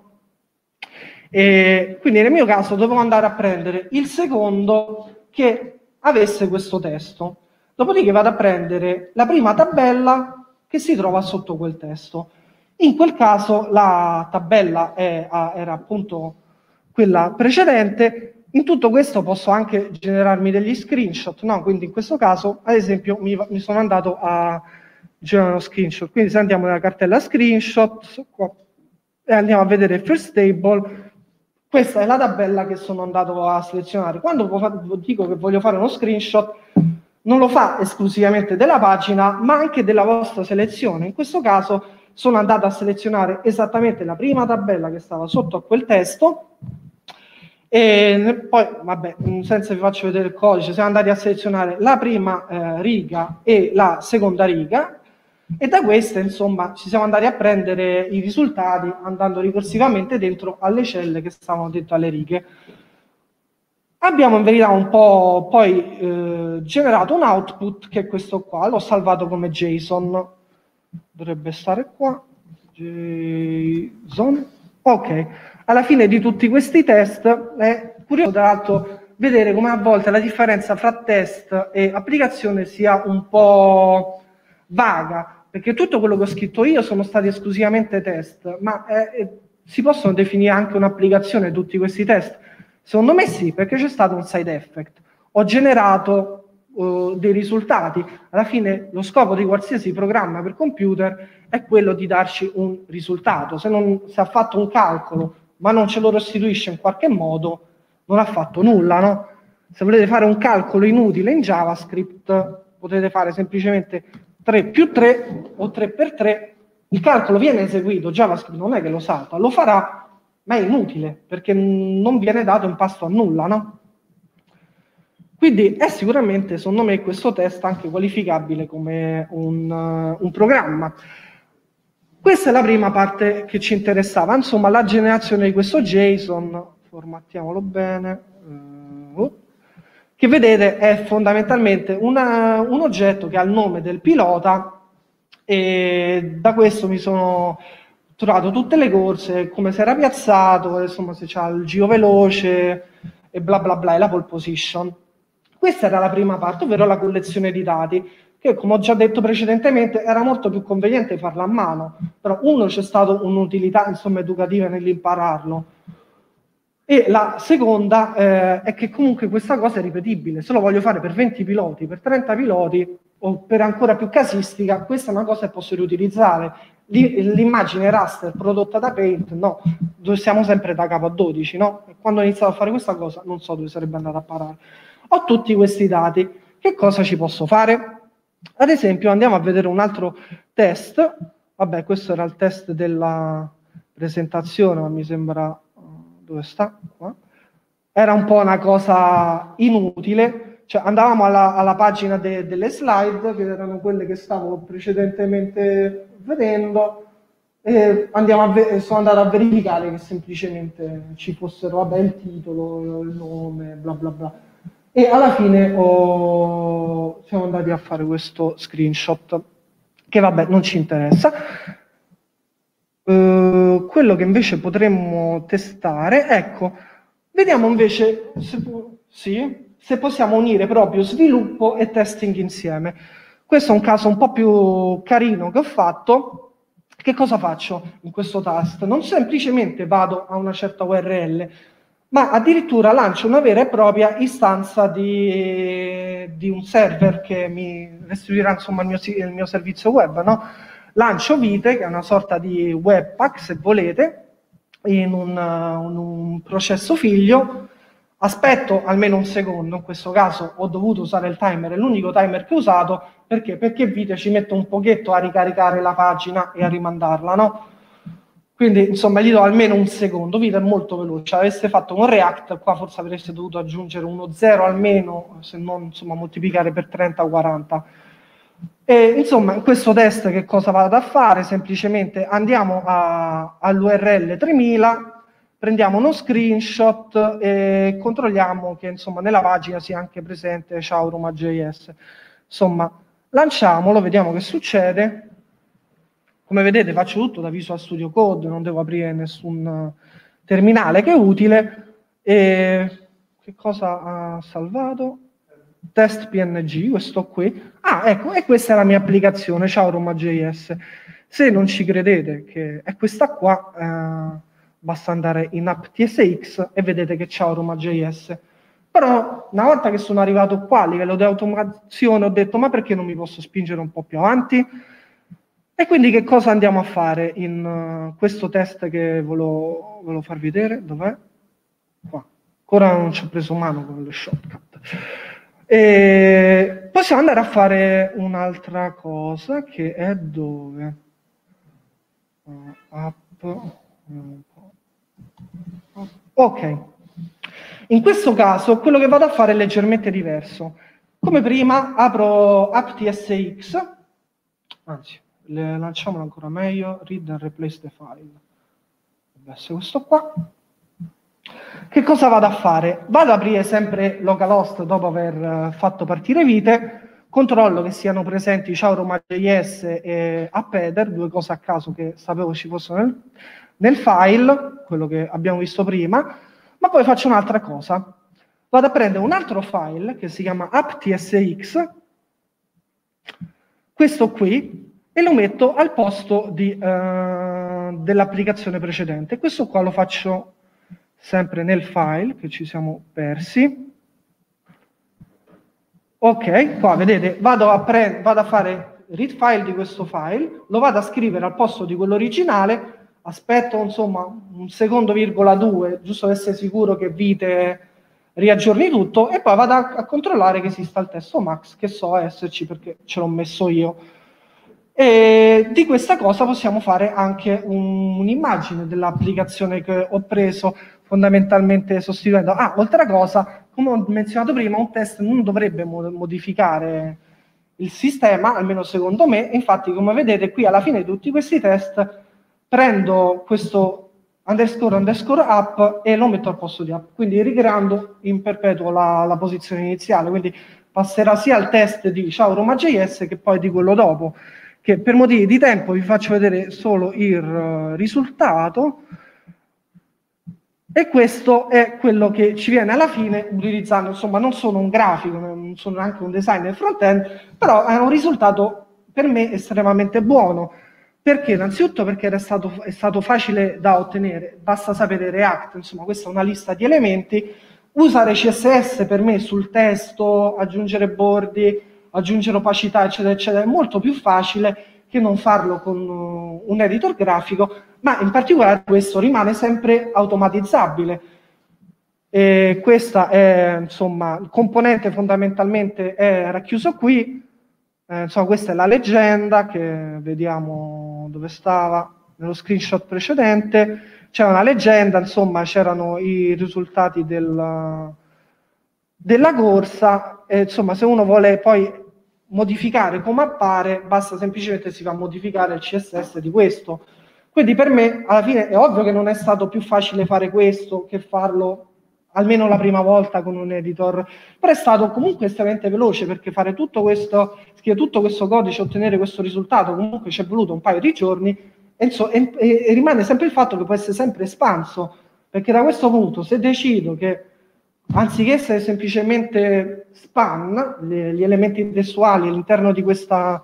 E quindi nel mio caso dovevo andare a prendere il secondo che avesse questo testo. Dopodiché vado a prendere la prima tabella che si trova sotto quel testo. In quel caso la tabella è, era appunto quella precedente. In tutto questo posso anche generarmi degli screenshot, no? quindi in questo caso ad esempio mi, mi sono andato a generano screenshot. Quindi se andiamo nella cartella screenshot e andiamo a vedere first table, questa è la tabella che sono andato a selezionare. Quando dico che voglio fare uno screenshot, non lo fa esclusivamente della pagina, ma anche della vostra selezione. In questo caso sono andato a selezionare esattamente la prima tabella che stava sotto a quel testo e poi, vabbè, senza vi faccio vedere il codice, siamo andati a selezionare la prima eh, riga e la seconda riga e da queste, insomma, ci siamo andati a prendere i risultati andando ricorsivamente dentro alle celle che stavano dentro alle righe. Abbiamo in verità un po' poi eh, generato un output che è questo qua, l'ho salvato come JSON, dovrebbe stare qua, JSON, ok. Alla fine di tutti questi test è curioso tra l'altro vedere come a volte la differenza fra test e applicazione sia un po' vaga, perché tutto quello che ho scritto io sono stati esclusivamente test, ma eh, si possono definire anche un'applicazione tutti questi test? Secondo me sì, perché c'è stato un side effect. Ho generato uh, dei risultati. Alla fine lo scopo di qualsiasi programma per computer è quello di darci un risultato. Se, non, se ha fatto un calcolo ma non ce lo restituisce in qualche modo, non ha fatto nulla, no? Se volete fare un calcolo inutile in JavaScript, potete fare semplicemente 3 più 3 o 3 per 3, il calcolo viene eseguito, JavaScript non è che lo salta, lo farà, ma è inutile, perché non viene dato in pasto a nulla, no? Quindi è sicuramente, secondo me, questo test anche qualificabile come un, uh, un programma. Questa è la prima parte che ci interessava, insomma la generazione di questo JSON, formattiamolo bene, che vedete è fondamentalmente una, un oggetto che ha il nome del pilota e da questo mi sono trovato tutte le corse, come si era piazzato, insomma se c'ha il giro veloce e bla bla bla e la pole position. Questa era la prima parte, ovvero la collezione di dati che come ho già detto precedentemente era molto più conveniente farla a mano, però uno c'è stata un'utilità insomma educativa nell'impararlo e la seconda eh, è che comunque questa cosa è ripetibile, se lo voglio fare per 20 piloti, per 30 piloti o per ancora più casistica, questa è una cosa che posso riutilizzare. L'immagine raster prodotta da Paint, no, dove siamo sempre da capo a 12, no? Quando ho iniziato a fare questa cosa non so dove sarebbe andata a parare. Ho tutti questi dati, che cosa ci posso fare? Ad esempio andiamo a vedere un altro test, vabbè questo era il test della presentazione, ma mi sembra, dove sta? Qua. Era un po' una cosa inutile, cioè andavamo alla, alla pagina de, delle slide, che erano quelle che stavo precedentemente vedendo, e ve- sono andato a verificare che semplicemente ci fossero, vabbè, il titolo, il nome, bla bla bla e alla fine ho... siamo andati a fare questo screenshot che vabbè non ci interessa. Uh, quello che invece potremmo testare, ecco, vediamo invece se, sì, se possiamo unire proprio sviluppo e testing insieme. Questo è un caso un po' più carino che ho fatto. Che cosa faccio in questo test? Non semplicemente vado a una certa URL, ma addirittura lancio una vera e propria istanza di, di un server che mi restituirà insomma il mio, il mio servizio web. No? Lancio Vite, che è una sorta di webpack, se volete, in un, in un processo figlio, aspetto almeno un secondo, in questo caso ho dovuto usare il timer, è l'unico timer che ho usato, perché? Perché Vite ci mette un pochetto a ricaricare la pagina e a rimandarla, no? Quindi insomma gli do almeno un secondo, Vita è molto veloce, avesse fatto un React qua forse avreste dovuto aggiungere uno 0 almeno, se non insomma moltiplicare per 30 o 40. E, insomma in questo test che cosa vado a fare? Semplicemente andiamo all'URL 3000, prendiamo uno screenshot e controlliamo che insomma nella pagina sia anche presente Shauruma.js. Insomma lanciamolo, vediamo che succede come vedete faccio tutto da Visual Studio Code, non devo aprire nessun terminale che è utile. E che cosa ha salvato? Test PNG, questo qui. Ah, ecco, e questa è la mia applicazione, ciao Roma.js. Se non ci credete che è questa qua, eh, basta andare in app TSX e vedete che c'è Roma.js. Però una volta che sono arrivato qua a livello di automazione ho detto ma perché non mi posso spingere un po' più avanti? E quindi che cosa andiamo a fare in uh, questo test che volevo, volevo farvi vedere? Dov'è? Qua. Ancora non ci ho preso mano con le shortcut. E possiamo andare a fare un'altra cosa che è dove? Uh, app. Ok. In questo caso quello che vado a fare è leggermente diverso. Come prima apro apptsx, anzi lanciamolo ancora meglio, read and replace the file. Deve essere questo qua. Che cosa vado a fare? Vado ad aprire sempre localhost dopo aver eh, fatto partire vite, controllo che siano presenti ciao Roma.js e appheader, due cose a caso che sapevo ci fossero nel, nel file, quello che abbiamo visto prima, ma poi faccio un'altra cosa. Vado a prendere un altro file che si chiama apptsx, questo qui, e lo metto al posto di, uh, dell'applicazione precedente. Questo qua lo faccio sempre nel file che ci siamo persi. Ok, qua vedete, vado a, vado a fare read file di questo file, lo vado a scrivere al posto di quello originale, aspetto insomma un secondo virgola due, giusto per essere sicuro che Vite riaggiorni tutto, e poi vado a, a controllare che esista il testo Max, che so esserci perché ce l'ho messo io. E di questa cosa possiamo fare anche un, un'immagine dell'applicazione che ho preso fondamentalmente sostituendo. Ah, oltre cosa, come ho menzionato prima, un test non dovrebbe modificare il sistema, almeno secondo me, infatti come vedete qui alla fine di tutti questi test prendo questo underscore underscore app e lo metto al posto di app, quindi ricreando in perpetuo la, la posizione iniziale, quindi passerà sia al test di ciao Roma.js che poi di quello dopo. Che per motivi di tempo vi faccio vedere solo il uh, risultato e questo è quello che ci viene alla fine utilizzando, insomma non sono un grafico, non sono anche un designer front-end, però è un risultato per me estremamente buono. Perché? Innanzitutto perché è stato, è stato facile da ottenere, basta sapere React, insomma questa è una lista di elementi, usare CSS per me sul testo, aggiungere bordi, aggiungere opacità, eccetera, eccetera, è molto più facile che non farlo con uh, un editor grafico, ma in particolare questo rimane sempre automatizzabile. E questa è, insomma, il componente fondamentalmente è racchiuso qui, eh, insomma, questa è la leggenda che vediamo dove stava nello screenshot precedente, c'era una leggenda, insomma, c'erano i risultati del, della corsa, e, insomma, se uno vuole poi modificare come appare, basta semplicemente si fa modificare il CSS di questo. Quindi per me, alla fine, è ovvio che non è stato più facile fare questo che farlo almeno la prima volta con un editor, però è stato comunque estremamente veloce perché fare tutto questo, scrivere tutto questo codice, ottenere questo risultato, comunque ci è voluto un paio di giorni e, e, e rimane sempre il fatto che può essere sempre espanso, perché da questo punto se decido che anziché essere semplicemente span, gli elementi testuali all'interno di questa,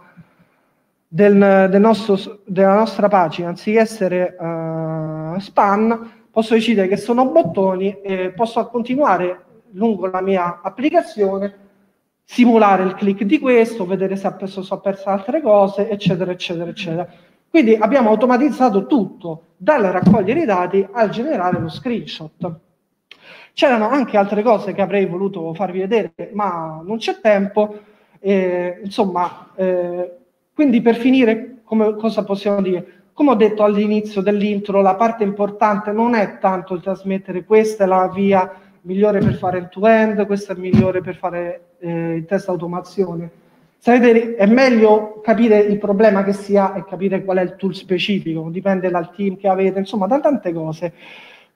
del, del nostro, della nostra pagina, anziché essere uh, span, posso decidere che sono bottoni e posso continuare lungo la mia applicazione, simulare il click di questo, vedere se ho perso altre cose, eccetera, eccetera, eccetera. Quindi abbiamo automatizzato tutto, dal raccogliere i dati al generare lo screenshot. C'erano anche altre cose che avrei voluto farvi vedere, ma non c'è tempo. Eh, insomma, eh, quindi per finire, come, cosa possiamo dire? Come ho detto all'inizio dell'intro, la parte importante non è tanto il trasmettere questa è la via migliore per fare end-to-end, questa è migliore per fare eh, il test automazione. Sapete, è meglio capire il problema che si ha e capire qual è il tool specifico, dipende dal team che avete, insomma, da tante cose.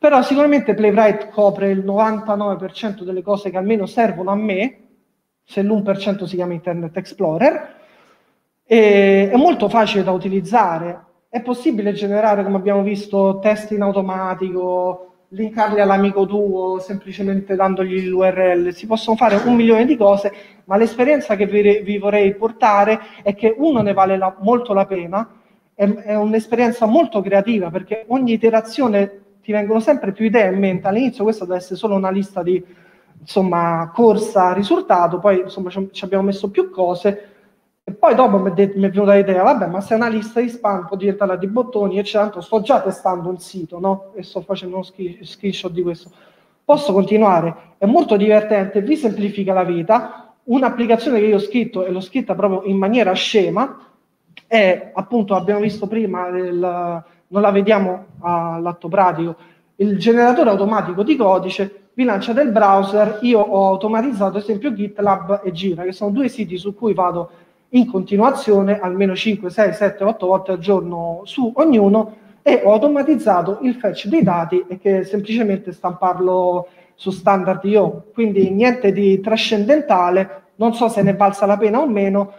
Però sicuramente Playwright copre il 99% delle cose che almeno servono a me, se l'1% si chiama Internet Explorer, e è molto facile da utilizzare. È possibile generare, come abbiamo visto, test in automatico, linkarli all'amico tuo semplicemente dandogli l'URL. Si possono fare un milione di cose, ma l'esperienza che vi, vi vorrei portare è che uno ne vale la, molto la pena, è, è un'esperienza molto creativa perché ogni iterazione ti vengono sempre più idee in mente. All'inizio questa deve essere solo una lista di insomma, corsa, risultato, poi insomma ci abbiamo messo più cose E poi dopo mi è, venuta l'idea, vabbè, ma se è una lista di spam può diventare di bottoni, e tanto sto già testando un sito, no? E sto facendo uno screenshot di questo. Posso continuare? È molto divertente, vi semplifica la vita. Un'applicazione che io ho scritto, e l'ho scritta proprio in maniera scema, è appunto, abbiamo visto prima, il, non la vediamo all'atto pratico, il generatore automatico di codice vi lancia del browser, io ho automatizzato ad esempio GitLab e Gira, che sono due siti su cui vado in continuazione almeno 5, 6, 7, 8 volte al giorno su ognuno e ho automatizzato il fetch dei dati e che semplicemente stamparlo su standard io, quindi niente di trascendentale, non so se ne valsa la pena o meno,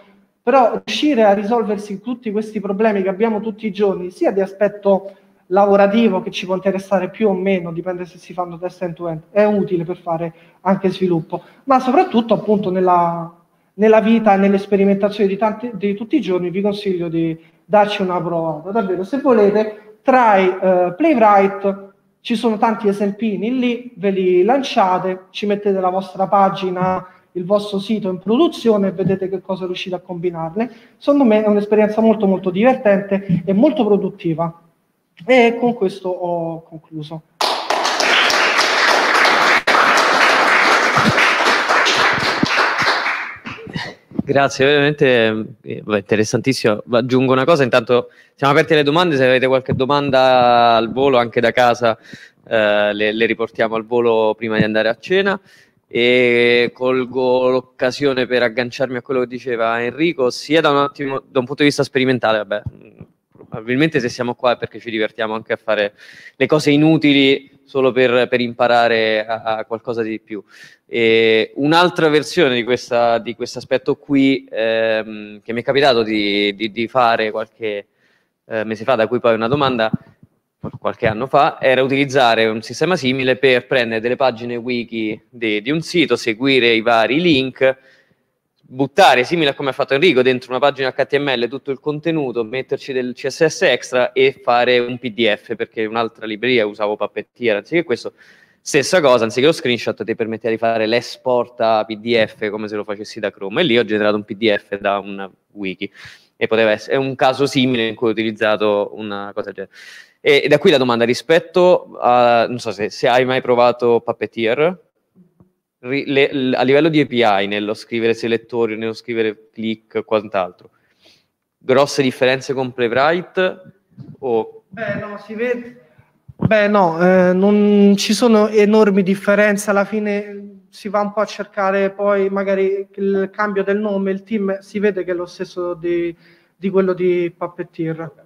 però riuscire a risolversi tutti questi problemi che abbiamo tutti i giorni, sia di aspetto lavorativo che ci può interessare più o meno, dipende se si fanno test end-to-end, è utile per fare anche sviluppo, ma soprattutto appunto nella, nella vita e nelle sperimentazioni di, tanti, di, tutti i giorni vi consiglio di darci una prova. Davvero, se volete, tra uh, Playwright ci sono tanti esempini lì, ve li lanciate, ci mettete la vostra pagina, il vostro sito in produzione e vedete che cosa riuscite a combinarne. Secondo me è un'esperienza molto molto divertente e molto produttiva. E con questo ho concluso. Grazie, veramente eh, interessantissimo. Aggiungo una cosa, intanto siamo aperti alle domande, se avete qualche domanda al volo anche da casa eh, le, le, riportiamo al volo prima di andare a cena e colgo l'occasione per agganciarmi a quello che diceva Enrico, sia da un, attimo, da un punto di vista sperimentale, vabbè, probabilmente se siamo qua è perché ci divertiamo anche a fare le cose inutili solo per, per imparare a, a, qualcosa di più. E un'altra versione di, questa, di questo aspetto qui ehm, che mi è capitato di, di, di fare qualche eh, mese fa, da cui poi una domanda qualche anno fa, era utilizzare un sistema simile per prendere delle pagine wiki di, di un sito, seguire i vari link, buttare, simile a come ha fatto Enrico, dentro una pagina HTML tutto il contenuto, metterci del CSS extra e fare un PDF, perché un'altra libreria usavo Puppeteer, anziché questo, stessa cosa, anziché lo screenshot ti permetteva di fare l'export a PDF come se lo facessi da Chrome, e lì ho generato un PDF da un wiki, e poteva essere, è un caso simile in cui ho utilizzato una cosa del genere. E, e da qui la domanda, rispetto a, non so se, se hai mai provato Puppeteer, le, a livello di API, nello scrivere selettori, nello scrivere click, quant'altro, grosse differenze con Playwright? O... Beh, no, si vede. Beh, no, eh, non ci sono enormi differenze. Alla fine si va un po' a cercare poi magari il cambio del nome, il team si vede che è lo stesso di, di quello di Puppeteer.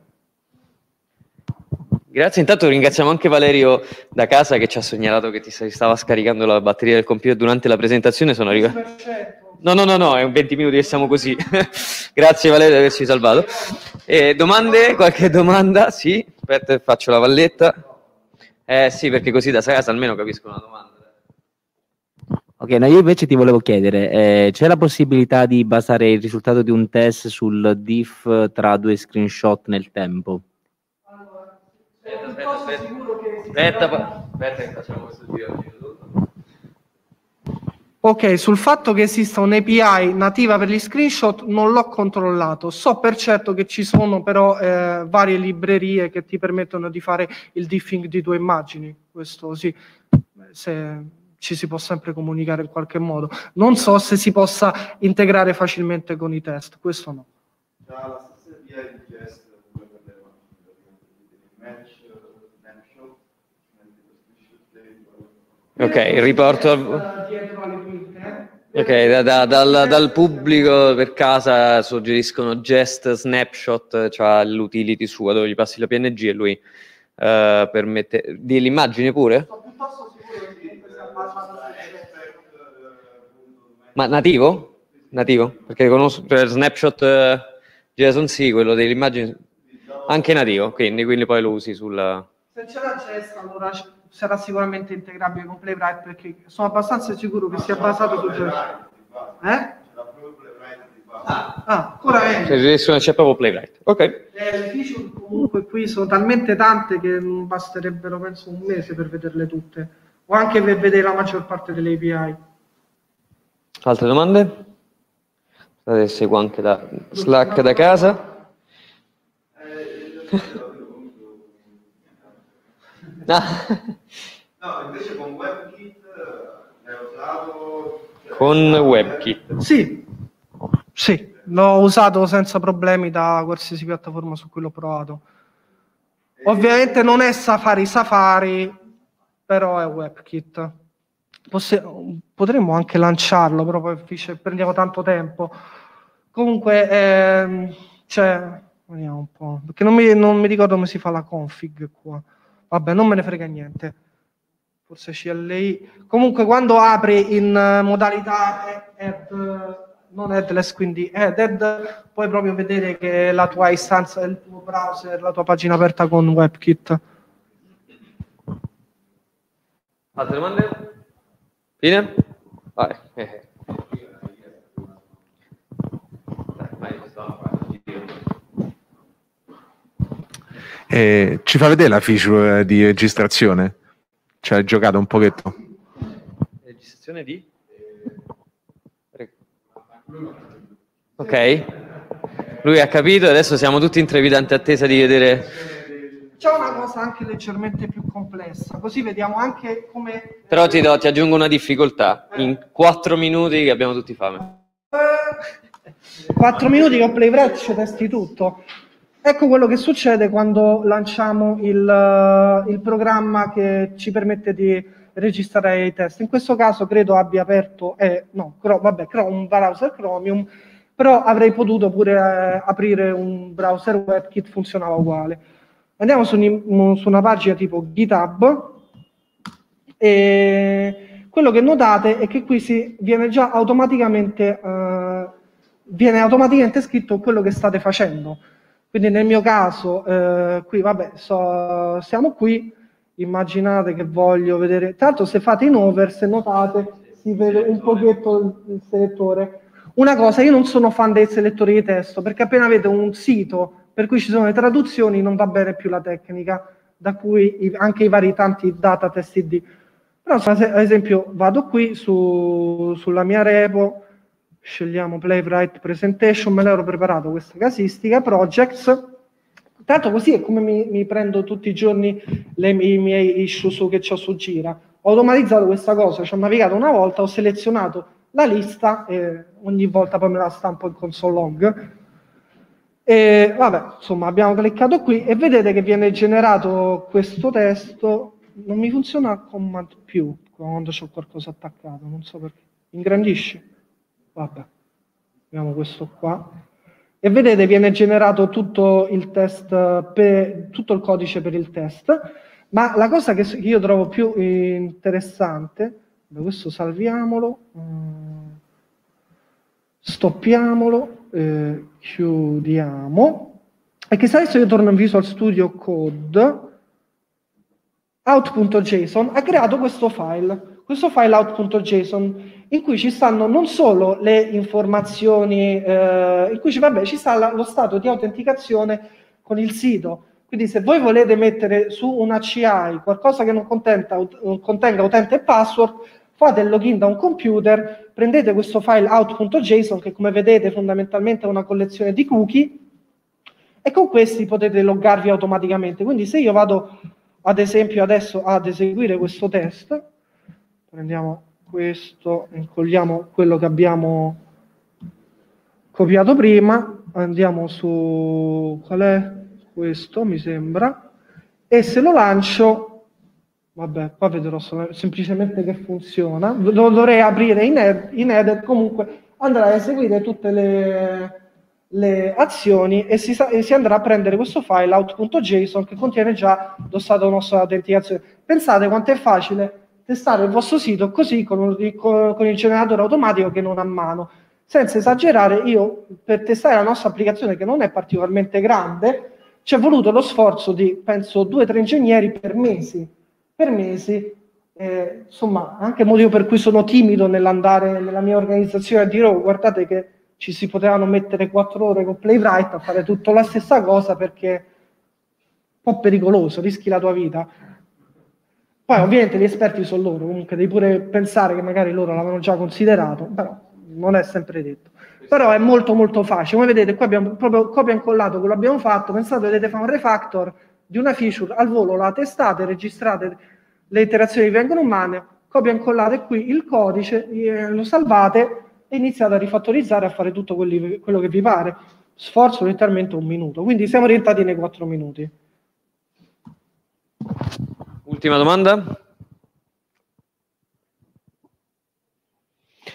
Grazie, intanto ringraziamo anche Valerio da casa che ci ha segnalato che ti stava scaricando la batteria del computer durante la presentazione. Sono arrivato. No, no, no, no, è un 20 minuti che siamo così. Grazie Valerio di averci salvato. Eh, domande? Qualche domanda? Sì, aspetta, faccio la valletta. Eh sì, perché così da casa almeno capisco una domanda. Ok, no, io invece ti volevo chiedere, eh, c'è la possibilità di basare il risultato di un test sul diff tra due screenshot nel tempo? Aspetta, aspetta, aspetta. Aspetta, aspetta che facciamo questo giro. Ok, sul fatto che esista un'API nativa per gli screenshot non l'ho controllato. So per certo che ci sono però eh, varie librerie che ti permettono di fare il diffing di due immagini. Questo sì, se ci si può sempre comunicare in qualche modo. Non so se si possa integrare facilmente con i test, questo no. Ok, riporto Ok, da, da, dal, dal, pubblico per casa suggeriscono Jest Snapshot, cioè l'utility sua dove gli passi la PNG e lui uh, permette... Di l'immagine pure? Ma nativo? Nativo? Perché conosco per Snapshot uh, JSON sì, quello dell'immagine anche nativo, quindi, quindi poi lo usi sulla... Se c'è la Jest allora sarà sicuramente integrabile con Playwright perché sono abbastanza sicuro che sia basato su JavaScript. Eh? Ah, ah, ancora meglio. Cioè, c'è proprio Playwright. Ok. Eh, le feature comunque qui sono talmente tante che non basterebbero penso un mese per vederle tutte o anche per vedere la maggior parte delle API. Altre domande? Adesso seguo anche da Slack da casa. No, invece con WebKit l'hai usato... Con WebKit. Sì, sì, l'ho usato senza problemi da qualsiasi piattaforma su cui l'ho provato. Ovviamente non è Safari Safari, però è WebKit. Posse- potremmo anche lanciarlo, però poi fice- prendiamo tanto tempo. Comunque, ehm, cioè, vediamo un po', perché non mi, non mi ricordo come si fa la config qua. Vabbè, non me ne frega niente. Forse CLI. Comunque, quando apri in eh, modalità add, non headless, quindi headed, puoi proprio vedere che la tua istanza del tuo browser, la tua pagina aperta con WebKit. Altre domande? Fine? Vai. Eh. Eh, ci fa vedere la feature di registrazione? Ci hai giocato un pochetto? Registrazione di? Ok. Lui ha capito e adesso siamo tutti in trepidante attesa di vedere. C'è una cosa anche leggermente più complessa, così vediamo anche come... Però ti, do- ti aggiungo una difficoltà. In quattro minuti che abbiamo tutti fame. 4 minuti che ho playback ci testi tutto. Ecco quello che succede quando lanciamo il, eh, il programma che ci permette di registrare i test. In questo caso credo abbia aperto, eh, no, vabbè, un browser Chromium, però avrei potuto pure eh, aprire un browser WebKit, funzionava uguale. Andiamo su, su una pagina tipo GitHub e quello che notate è che qui si viene già automaticamente, eh, viene automaticamente scritto quello che state facendo. Quindi nel mio caso, eh, qui vabbè, so- siamo qui, immaginate che voglio vedere, l'altro se fate in over, se notate, si vede un pochetto il, selettore. Una cosa, io non sono fan dei selettori di testo, perché appena avete un sito per cui ci sono le traduzioni non va bene più la tecnica, da cui anche i vari tanti data test ID. Però se ad esempio vado qui su- sulla mia repo, scegliamo Playwright Presentation, me l'ero preparato questa casistica, Projects, tanto così è come mi, mi prendo tutti i giorni le, i miei issue su, che ho su Gira. Ho automatizzato questa cosa, ci ho navigato una volta, ho selezionato la lista e ogni volta poi me la stampo in console log. E vabbè, insomma, abbiamo cliccato qui e vedete che viene generato questo testo. Non mi funziona Command più quando c'ho qualcosa attaccato, non so perché. Ingrandisci? Vabbè, abbiamo questo qua. E vedete viene generato tutto il test, per, tutto il codice per il test. Ma la cosa che io trovo più interessante, da questo salviamolo, mm, stoppiamolo, eh, chiudiamo, è che se adesso io torno in Visual Studio Code, out.json ha creato questo file, questo file out.json in cui ci stanno non solo le informazioni, eh, in cui ci, vabbè, ci sta la- lo stato di autenticazione con il sito. Quindi se voi volete mettere su un ACI qualcosa che non contenta- ut- contenga utente e password, fate il login da un computer, prendete questo file out.json che come vedete fondamentalmente è una collezione di cookie e con questi potete loggarvi automaticamente. Quindi se io vado ad esempio adesso ad eseguire questo test, prendiamo questo, incolliamo quello che abbiamo copiato prima, andiamo su qual è? Questo, mi sembra, e se lo lancio, vabbè, qua vedrò semplicemente che funziona, dovrei aprire in, ed- in edit, comunque andrà a eseguire tutte le, le azioni e si, e si andrà a prendere questo file out.json che contiene già lo stato nostro di autenticazione. Pensate quanto è facile testare il vostro sito così con, un- con- il generatore automatico che non ha mano. Senza esagerare, io per testare la nostra applicazione che non è particolarmente grande, ci è voluto lo sforzo di, penso, due o tre ingegneri per mesi. Per mesi, eh, insomma, anche il motivo per cui sono timido nell'andare nella mia organizzazione a dire, oh, guardate che ci si potevano mettere quattro ore con Playwright a fare tutta la stessa cosa perché è un po' pericoloso, rischi la tua vita. Poi ovviamente gli esperti sono loro, comunque devi pure pensare che magari loro l'avevano già considerato, però non è sempre detto. Però è molto molto facile. Come vedete, qua abbiamo proprio copia e incollato quello abbiamo fatto. Pensate, vedete fare un refactor di una feature al volo, la testate, registrate le iterazioni che vengono umane, copia e incollate qui il codice, eh, lo salvate e iniziate a rifattorizzare a fare tutto quello che vi pare. Sforzo letteralmente un minuto. Quindi siamo orientati nei quattro minuti. Ultima domanda?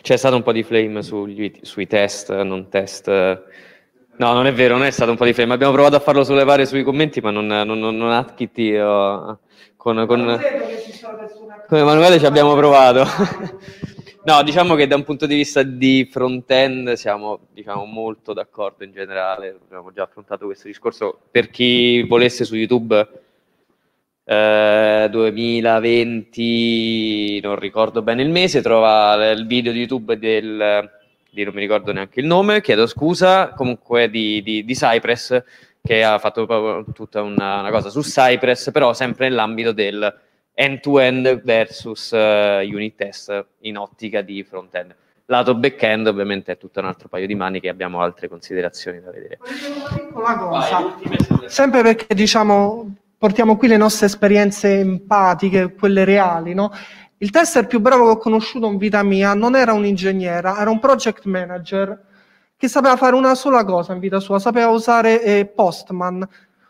C'è stato un po' di flame sugli, sui test, non test. No, non è vero, non è stato un po' di flame. Abbiamo provato a farlo sollevare sui commenti, ma non, non, non, non ha chitti. Con, con, con Emanuele ci abbiamo provato. no, diciamo che da un punto di vista di front-end siamo diciamo, molto d'accordo in generale. Abbiamo già affrontato questo discorso. Per chi volesse su YouTube 2020, eh, non ricordo bene il mese, trova il video di YouTube del, di, non mi ricordo neanche il nome, chiedo scusa, comunque di, di, di Cypress, che ha fatto tutta una, una, cosa su Cypress, però sempre nell'ambito del end-to-end versus uh, unit test in ottica di front-end. Lato back-end ovviamente è tutto un altro paio di mani che abbiamo altre considerazioni da vedere. Una cosa, sempre perché diciamo portiamo qui le nostre esperienze empatiche, quelle reali, no? Il tester più bravo che ho conosciuto in vita mia non era un ingegnere, era un project manager che sapeva fare una sola cosa in vita sua, sapeva usare eh, Postman.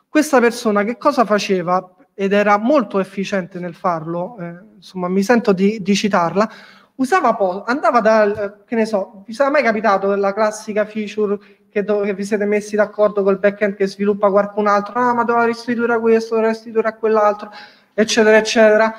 Questa persona che cosa faceva? Ed era molto efficiente nel farlo, eh, insomma mi sento di, di citarla, usava Postman, andava dal, che ne so, vi sarà mai capitato la classica feature che, do, che vi siete messi d'accordo col backend che sviluppa qualcun altro, ah ma doveva restituire a questo, doveva restituire a quell'altro, eccetera, eccetera.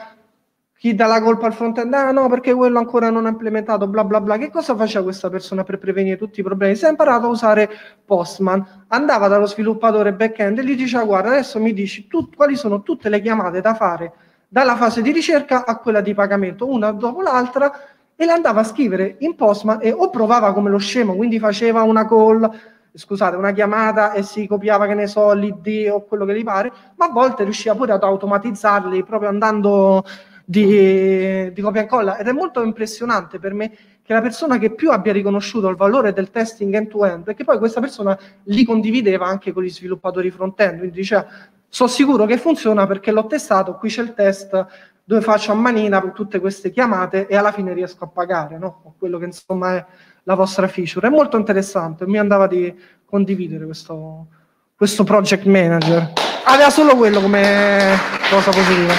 Chi dà la colpa al frontend? Ah no, perché quello ancora non è implementato, bla bla bla. Che cosa faceva questa persona per prevenire tutti i problemi? Si è imparato a usare Postman, andava dallo sviluppatore backend e gli diceva guarda adesso mi dici tu, quali sono tutte le chiamate da fare dalla fase di ricerca a quella di pagamento, una dopo l'altra, e le andava a scrivere in Postman e o provava come lo scemo, quindi faceva una call, scusate, una chiamata e si copiava, che ne so, l'ID o quello che gli pare, ma a volte riusciva pure ad automatizzarli proprio andando di, di copia e incolla. Ed è molto impressionante per me che la persona che più abbia riconosciuto il valore del testing end-to-end, perché poi questa persona li condivideva anche con gli sviluppatori front-end, quindi diceva sono sicuro che funziona perché l'ho testato, qui c'è il test, dove faccio a manina tutte queste chiamate e alla fine riesco a pagare, no? quello che insomma è la vostra feature. È molto interessante, mi andava di condividere questo, questo project manager. Aveva solo quello come cosa positiva.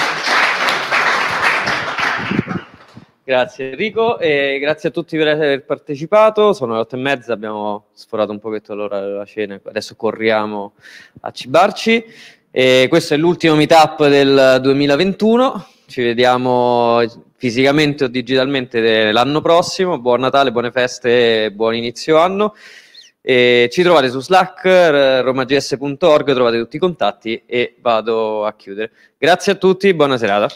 Grazie Enrico e grazie a tutti per aver partecipato. Sono le otto e mezza, abbiamo sforato un pochetto l'ora della cena, adesso corriamo a cibarci. E questo è l'ultimo meetup del 2021 ci vediamo fisicamente o digitalmente l'anno prossimo. Buon Natale, buone feste buon inizio anno. E ci trovate su Slack, romags.org, trovate tutti i contatti e vado a chiudere. Grazie a tutti, buona serata.